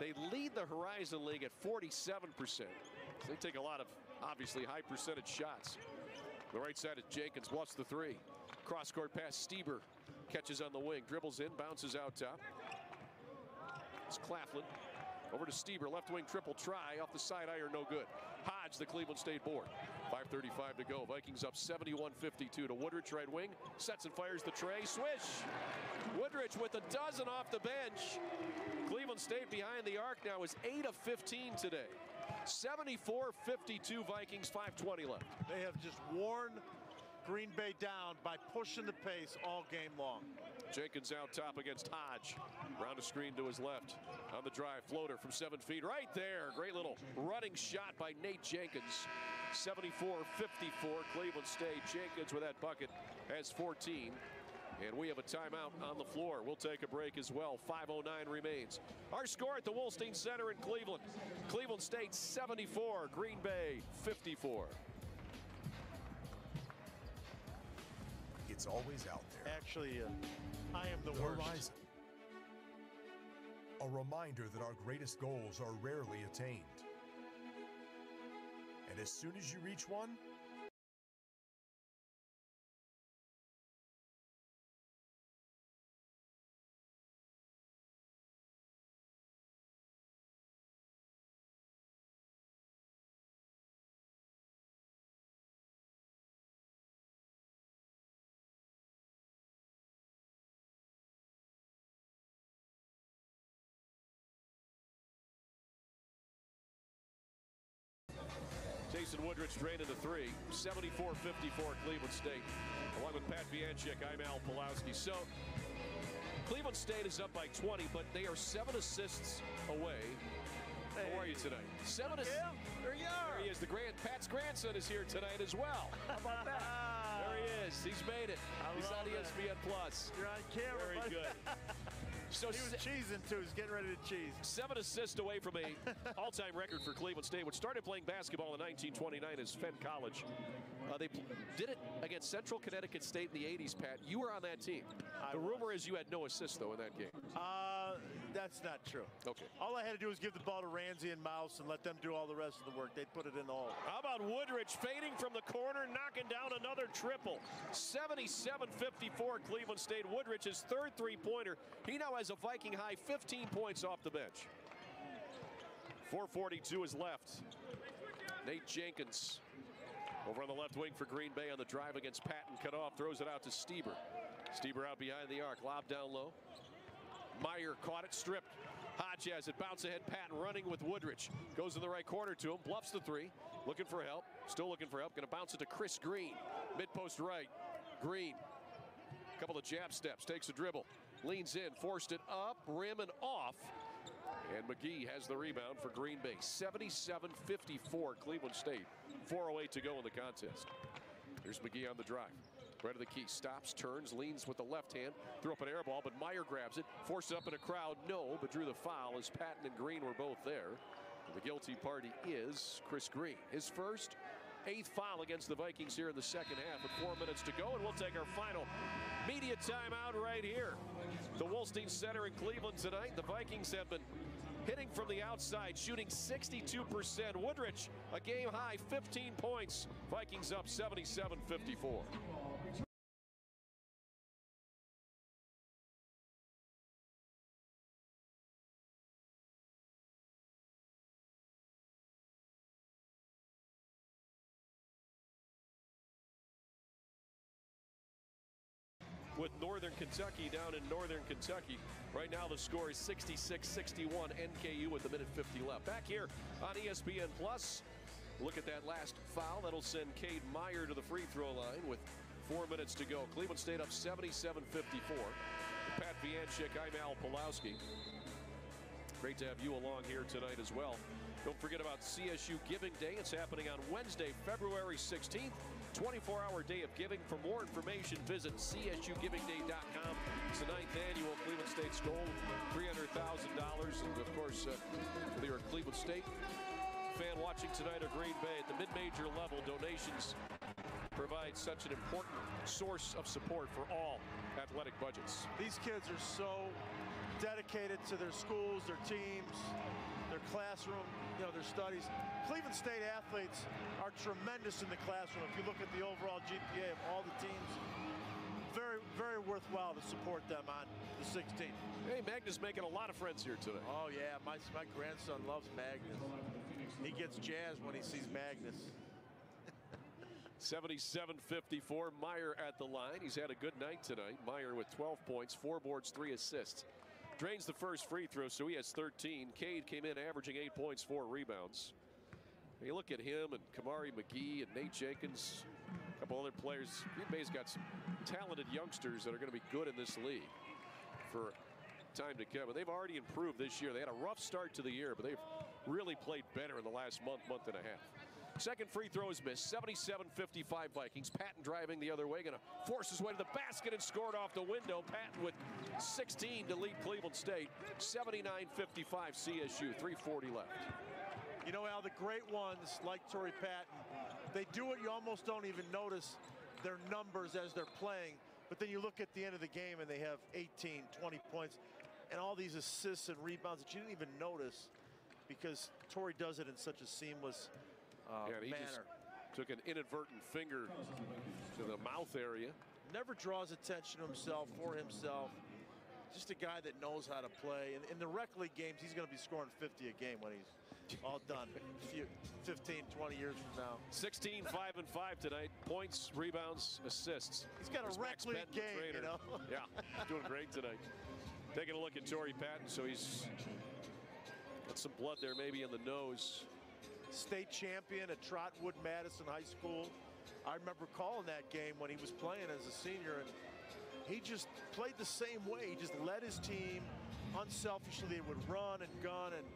They lead the Horizon League at 47%. They take a lot of obviously high percentage shots. The right side is Jenkins, bluffs the three. Cross court pass, Stieber catches on the wing, dribbles in, bounces out top. It's Claflin. Over to Stieber, left wing triple try off the side iron, no good. Hodge, the Cleveland State board. 5.35 to go. Vikings up 71-52 to Woodrich, right wing. Sets and fires the tray. Swish! Woodrich with a dozen off the bench. Cleveland State behind the arc now is 8 of 15 today. 74-52 Vikings, 5.20 left. They have just worn Green Bay down by pushing the pace all game long. Jenkins out top against Hodge. Round a screen to his left. On the drive, floater from seven feet. Right there. Great little running shot by Nate Jenkins. 74-54 Cleveland State. Jenkins with that bucket has 14. And we have a timeout on the floor. We'll take a break as well. 5.09 remains. Our score at the Wolstein Center in Cleveland. Cleveland State 74, Green Bay 54. It's It's always out there. Actually, uh, I am the, The worst. horizon. A reminder that our greatest goals are rarely attained. And as soon as you reach one, Jason Woodrich draining the three. 74-54 Cleveland State. Along with Pat Bianchik, I'm Al Pawlowski. So Cleveland State is up by 20, but they are seven assists away. How are you tonight? Seven assists. Yeah, there you are. There he is. The grand Pat's grandson is here tonight as well. How about that? there he is. He's made it. I He's on. ESPN Plus. You're on camera. Very buddy. good. So he was cheesing too. He's getting ready to cheese. Seven assists away from a all-time record for Cleveland State, which started playing basketball in 1929 as Fenn College. Uh, they did it against Central Connecticut State in the 80s, Pat. You were on that team. I the rumor is you had no assists, though, in that game. Uh, that's not true. Okay. All I had to do was give the ball to Ransey and Mouse and let them do all the rest of the work. They'd put it in the hole. How about Woodrich fading from the corner, knocking down another triple? 77-54 Cleveland State. Woodrich's third three-pointer. He now has a Viking high 15 points off the bench. 442 is left. Nate Jenkins over on the left wing for Green Bay on the drive against Patton. Cut off, throws it out to Stieber. Stieber out behind the arc, lob down low. Meyer caught it, stripped. Hodge has it, bounce ahead. Patton running with Woodrich. Goes in the right corner to him, bluffs the three. Looking for help, still looking for help. To bounce it to Chris Green. Mid post right. Green. Couple of jab steps, takes a dribble. Leans in, forced it up, rim and off. And McGee has the rebound for Green Bay. 77-54 Cleveland State. 4.08 to go in the contest. Here's McGee on the drive. Right of the key. Stops, turns, leans with the left hand. Threw up an air ball, but Meyer grabs it. Forced it up in a crowd. No, but drew the foul as Patton and Green were both there. And the guilty party is Chris Green. His first eighth foul against the Vikings here in the second half with four minutes to go. And we'll take our final media timeout right here. The Wolstein Center in Cleveland tonight. The Vikings have been hitting from the outside, shooting 62%. Woodrich, a game high, 15 points. Vikings up 77 with Northern Kentucky down in Northern Kentucky. Right now the score is 66-61 NKU with a minute 50 left. Back here on ESPN Plus. Look at that last foul. That'll send Cade Meyer to the free throw line with four minutes to go. Cleveland State up 77-54. Pat Vianchik, I'm Al Pawlowski. Great to have you along here tonight as well. Don't forget about CSU Giving Day. It's happening on Wednesday, February 16th. 24-hour day of giving. For more information, visit csugivingday.com. It's the ninth annual Cleveland State's goal, $300,000. And of course, uh, whether you're a Cleveland State fan watching tonight or Green Bay at the mid-major level, donations provide such an important source of support for all athletic budgets. These kids are so dedicated to their schools, their teams, their classroom, you know, their studies. Cleveland State athletes are tremendous in the classroom. If you look at the overall GPA of all the teams, very, very worthwhile to support them on the 16th. Hey, Magnus making a lot of friends here today. Oh yeah, my my grandson loves Magnus. He gets jazzed when he sees Magnus. 77-54, Meyer at the line. He's had a good night tonight. Meyer with 12 points, four boards, three assists. Drains the first free throw, so he has 13. Cade came in averaging eight points, four rebounds. You look at him and Kamari McGee and Nate Jenkins, a couple other players. Green Bay's got some talented youngsters that are going to be good in this league for time to come. And they've already improved this year. They had a rough start to the year, but they've really played better in the last month, month and a half. Second free throw is missed. 77-55 Vikings. Patton driving the other way. Going to force his way to the basket and scored off the window. Patton with 16 to lead Cleveland State. 79-55 CSU. 340 left. You know, Al, the great ones like Torrey Patton, they do it, you almost don't even notice their numbers as they're playing. But then you look at the end of the game and they have 18, 20 points, and all these assists and rebounds that you didn't even notice because Torrey does it in such a seamless uh, yeah, he manner. just took an inadvertent finger to the mouth area. Never draws attention to himself for himself. Just a guy that knows how to play. And in the rec league games, he's going to be scoring 50 a game when he's all done. Few, 15, 20 years from now. 16, 5, and 5 tonight. Points, rebounds, assists. He's got a rec Max league game, you know? yeah, doing great tonight. Taking a look at Torrey Patton, so he's got some blood there maybe in the nose. State champion at Trotwood Madison High School. I remember calling that game when he was playing as a senior, and he just played the same way. He just led his team unselfishly. They would run and gun, and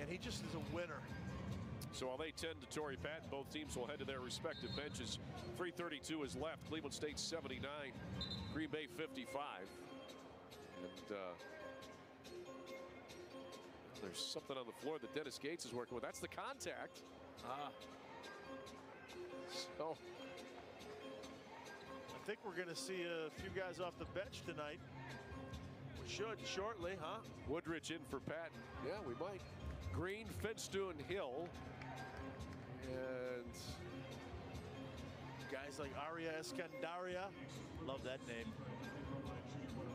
and he just is a winner. So while they tend to Torrey Patton, both teams will head to their respective benches. 332 is left. Cleveland State 79, Green Bay 55. And uh, there's something on the floor that Dennis Gates is working with. That's the contact. Ah. So I think we're going to see a few guys off the bench tonight. We should shortly, huh? Woodrich in for Patton. Yeah, we might. Green, Finstuen, Hill. And guys like Aria Escandaria. Love that name.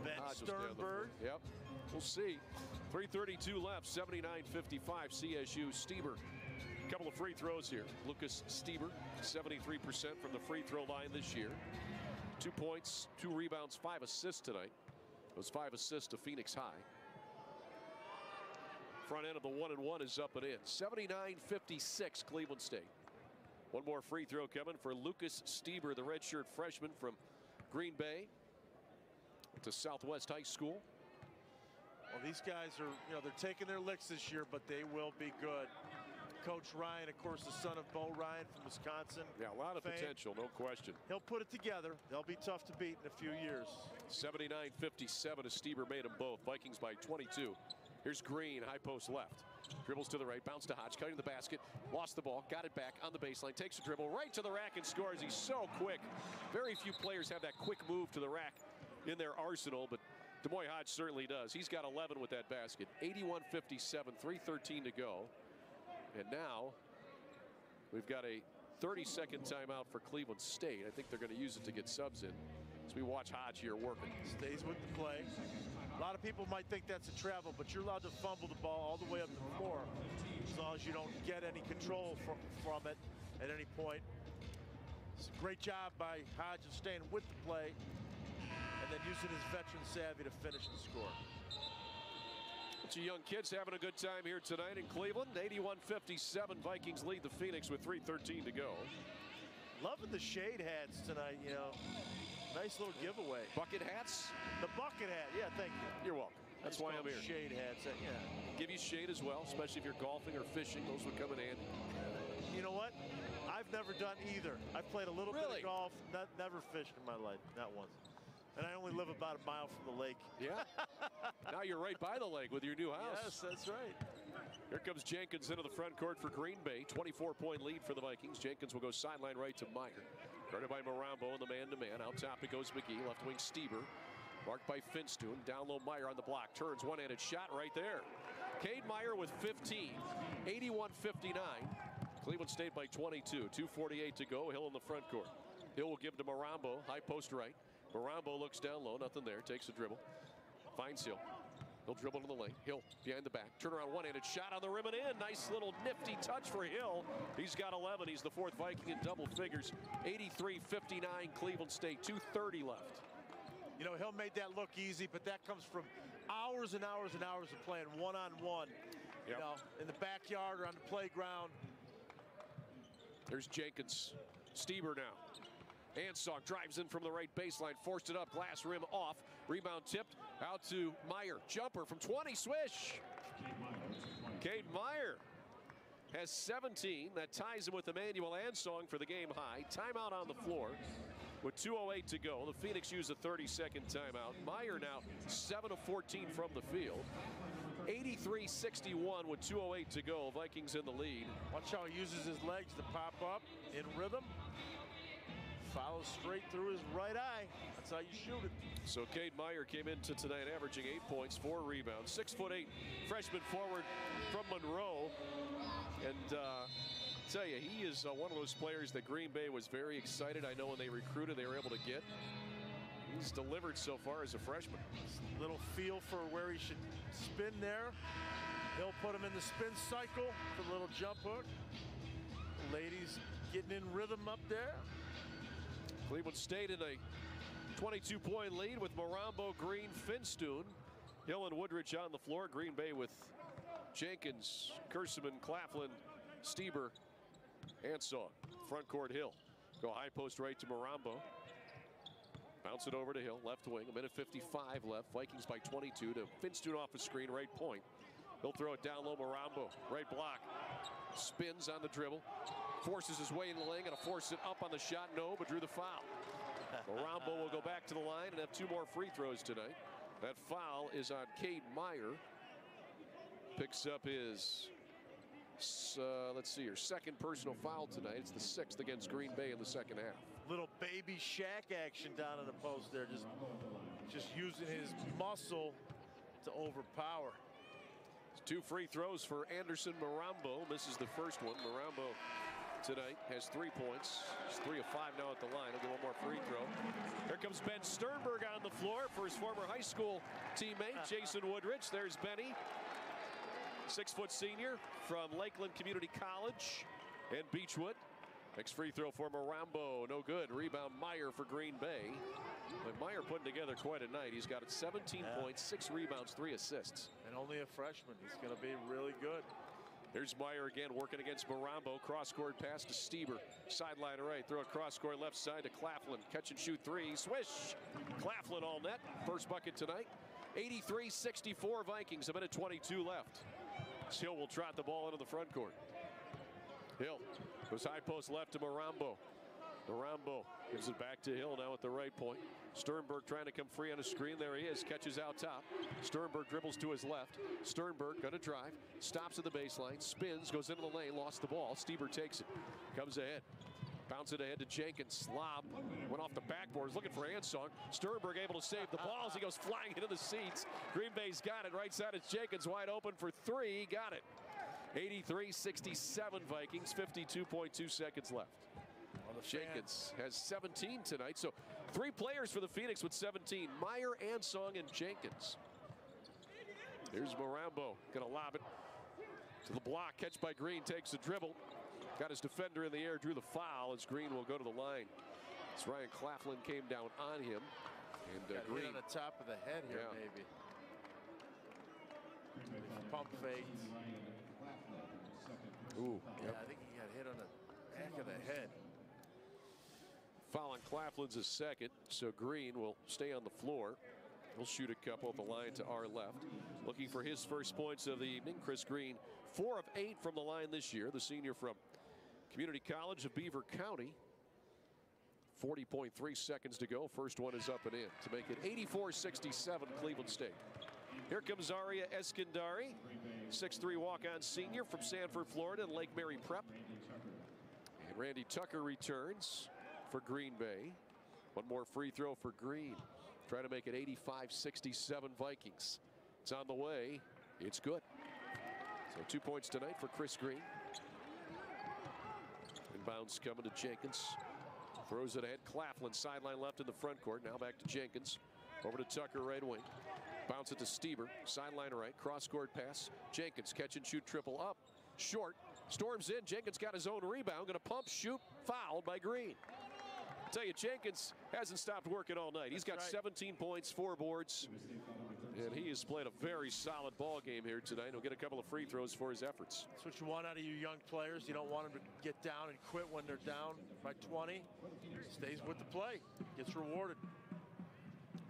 Ben Hodges down the Sternberg. Yep. We'll see. 332 left, 79-55 CSU. Stieber. A couple of free throws here. Lucas Stieber, 73% from the free throw line this year. Two points, two rebounds, five assists tonight. Those five assists to Phoenix High. Front end of the one and one is up and in. 79-56 Cleveland State. One more free throw coming for Lucas Stieber, the redshirt freshman from Green Bay to Southwest High School. Well, these guys are, you know, they're taking their licks this year, but they will be good. Coach Ryan, of course, the son of Bo Ryan from Wisconsin. Yeah, a lot of fame. potential, no question. He'll put it together. They'll be tough to beat in a few years. 79-57 as Stieber made them both. Vikings by 22. Here's Green, high post left. Dribbles to the right, bounce to Hodge, cutting the basket, lost the ball, got it back on the baseline, takes a dribble right to the rack and scores. He's so quick. Very few players have that quick move to the rack in their arsenal, but D'Moi Hodge certainly does. He's got 11 with that basket. 81-57, 3.13 to go. And now we've got a 30-second timeout for Cleveland State. I think they're going to use it to get subs in as we watch Hodge here working. Stays with the play. A lot of people might think that's a travel, but you're allowed to fumble the ball all the way up the floor as long as you don't get any control from, from it at any point. It's a great job by Hodges staying with the play then using his veteran savvy to finish the score. Bunch of young kids having a good time here tonight in Cleveland. 81-57, Vikings lead the Phoenix with 3.13 to go. Loving the shade hats tonight, you know. Nice little giveaway. Bucket hats? The bucket hat, yeah, thank you. You're welcome. That's Nice why I'm here. Shade hats, uh, yeah. Give you shade as well, especially if you're golfing or fishing. Those would come in handy. You know what? I've never done either. I've played a little Really? bit of golf, not, never fished in my life, not once. And I only live about a mile from the lake. Yeah. now you're right by the lake with your new house. Yes, that's right. Here comes Jenkins into the front court for Green Bay. 24-point lead for the Vikings. Jenkins will go sideline right to Meyer. Guarded by Marambo in the man-to-man. Out top it goes McGee. Left wing Stieber. Marked by Finstuen. Down low Meyer on the block. Turns one-handed shot right there. Cade Meyer with 15. 81-59. Cleveland State by 22. 2.48 to go. Hill in the front court. Hill will give to Marambo. High post right. Marambo looks down low. Nothing there. Takes a dribble. Finds Hill. He'll dribble to the lane. Hill behind the back. Turn around one-handed shot on the rim and in. Nice little nifty touch for Hill. He's got 11. He's the fourth Viking in double figures. 83-59 Cleveland State. 2.30 left. You know, Hill made that look easy, but that comes from hours and hours and hours of playing one-on-one. Yep. You know, in the backyard or on the playground. There's Jenkins. Stieber now. Ansong drives in from the right baseline, forced it up, glass rim off. Rebound tipped out to Meyer. Jumper from 20, swish. Cade Meyer has 17. That ties him with Emmanuel Ansong for the game high. Timeout on the floor with 2.08 to go. The Phoenix use a 30 second timeout. Meyer now 7 of 14 from the field. 83-61 with 2.08 to go. Vikings in the lead. Watch how he uses his legs to pop up in rhythm. Follows straight through his right eye. That's how you shoot it. So Cade Meyer came into tonight averaging eight points, four rebounds, six foot eight freshman forward from Monroe. And uh, tell you, he is uh, one of those players that Green Bay was very excited. I know when they recruited, they were able to get. He's delivered so far as a freshman. Little feel for where he should spin there. He'll put him in the spin cycle for the little jump hook. Ladies getting in rhythm up there. Cleveland State in a 22 point lead with Marambo, Green, Finstuen. Hill and Woodrich on the floor. Green Bay with Jenkins, Kerseman, Claflin, Stieber, Ansong. Front court Hill. Go high post right to Marambo. Bounce it over to Hill, left wing. A minute 55 left. Vikings by 22 to Finstuen off the screen, right point. He'll throw it down low. Marambo, right block. Spins on the dribble. Forces his way in the lane. Gonna force it up on the shot. No, but drew the foul. Marambo will go back to the line and have two more free throws tonight. That foul is on Cade Meyer. Picks up his, uh, let's see here, second personal foul tonight. It's the sixth against Green Bay in the second half. Little baby Shaq action down in the post there. Just, just using his muscle to overpower. Two free throws for Anderson Marambo. Misses the first one. Marambo tonight has three points. He's three of five now at the line. He'll get one more free throw. Here comes Ben Sternberg on the floor for his former high school teammate, uh-huh. Jason Woodrich. There's Benny. Six foot senior from Lakeland Community College and Beechwood. Next free throw for Marambo. No good. Rebound Meyer for Green Bay. But Meyer putting together quite a night. He's got 17 Yeah. points, six rebounds, three assists. And only a freshman. He's going to be really good. There's Meyer again working against Marambo. Cross court pass to Stieber. Sideline right. Throw a cross court left side to Claflin. Catch and shoot three. Swish. Claflin all net. First bucket tonight. 83 64 Vikings. A minute 22 left. Hill will trot the ball into the front court. Hill goes high post left to Marambo. Marambo gives it back to Hill now at the right point. Sternberg trying to come free on a screen. There he is. Catches out top. Sternberg dribbles to his left. Sternberg going to drive. Stops at the baseline. Spins. Goes into the lane. Lost the ball. Stieber takes it. Comes ahead. Bounce it ahead to Jenkins. Slob went off the backboard. Is looking for Ansong. Sternberg able to save the ball as he goes flying into the seats. Green Bay's got it. Right side is Jenkins wide open for three. Got it. 83-67 Vikings. 52.2 seconds left. Jenkins has 17 tonight. So three players for the Phoenix with 17. Meyer, Ansong, and Jenkins. Here's Marambo. Gonna lob it to the block. Catch by Green. Takes the dribble. Got his defender in the air. Drew the foul as Green will go to the line. As Ryan Claflin came down on him. And uh, Green on the top of the head here, Yeah. maybe. Pump fake. Ooh, Yeah, I think he got hit on the back of the head. Foul on Claflin's a second, so Green will stay on the floor. He'll shoot a couple at the line to our left. Looking for his first points of the evening. Chris Green, four of eight from the line this year. The senior from Community College of Beaver County. 40.3 seconds to go. First one is up and in to make it 84-67 Cleveland State. Here comes Aria Eskandari, 6'3 walk-on senior from Sanford, Florida, and Lake Mary Prep. And Randy Tucker returns for Green Bay. One more free throw for Green. Try to make it 85-67 Vikings. It's on the way. It's good. So two points tonight for Chris Green. Inbounds coming to Jenkins. Throws it ahead. Claflin sideline left in the front court. Now back to Jenkins. Over to Tucker right wing. Bounce it to Stieber. Sideline right. Cross court pass. Jenkins catch and shoot triple up. Short. Storms in. Jenkins got his own rebound. Going to pump, shoot. Fouled by Green. Tell you, Jenkins hasn't stopped working all night. He's got right. 17 points, four boards, and he has played a very solid ball game here tonight. He'll get a couple of free throws for his efforts. That's what you want out of your young players. You don't want them to get down and quit when they're down by 20. Stays with the play. Gets rewarded.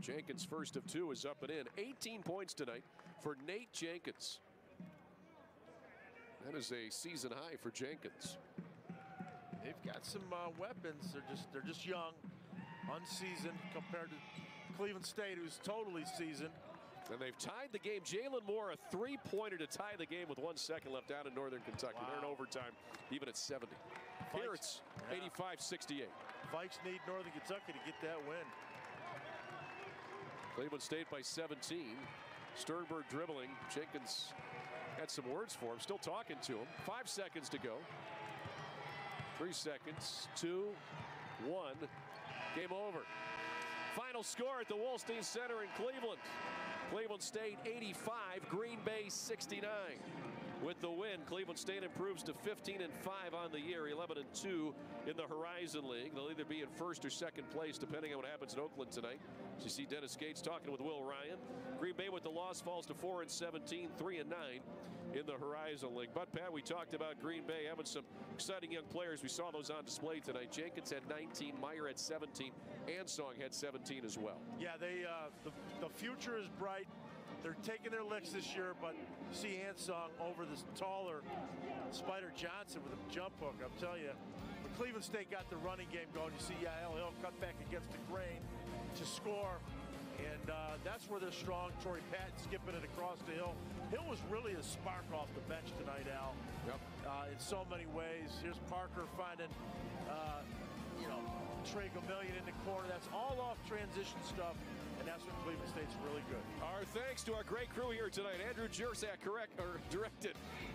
Jenkins, first of two, is up and in. 18 points tonight for Nate Jenkins. That is a season high for Jenkins. They've got some uh, weapons. They're just they're just young, unseasoned compared to Cleveland State, who's totally seasoned. And they've tied the game. Jalen Moore, a three-pointer to tie the game with one second left down in Northern Kentucky. They're in overtime, even at 70. Here it's yeah. 85-68. Vikes need Northern Kentucky to get that win. Cleveland State by 17. Sternberg dribbling. Jenkins had some words for him. Still talking to him. Five seconds to go. Three seconds. Two. One. Game over. Final score at the Wolstein Center in Cleveland. Cleveland State 85, Green Bay 69. With the win, Cleveland State improves to 15 and 5 on the year, 11 and 2 in the Horizon League. They'll either be in first or second place depending on what happens in Oakland tonight. You see Dennis Gates talking with Will Ryan. Green Bay with the loss falls to 4 and 17, 3 and 9 in the Horizon League. But Pat, we talked about Green Bay having some exciting young players. We saw those on display tonight. Jenkins had 19, Meyer had 17, Ansong had 17 as well. Yeah, they uh, the, the future is bright. They're taking their licks this year, but see Ansong over this taller Spider Johnson with a jump hook. I'm telling you, when Cleveland State got the running game going, you see Yahel Hill cut back against the grain to score. And uh, that's where they're strong. Troy Patton skipping it across the hill. Hill was really a spark off the bench tonight, Al. Yep. Uh, in so many ways. Here's Parker finding, uh, you know, Tre Gomillion in the corner. That's all off transition stuff. And that's when Cleveland State's really good. Our thanks to our great crew here tonight. Andrew Jersak correct or directed.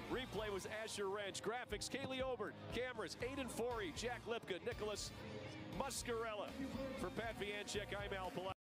Replay was Asher Wrench. Graphics, Kaylee Obert. Cameras, Aiden Forey, Jack Lipka, Nicholas Muscarella. For Pat Vianchek, I'm Al Palazzo.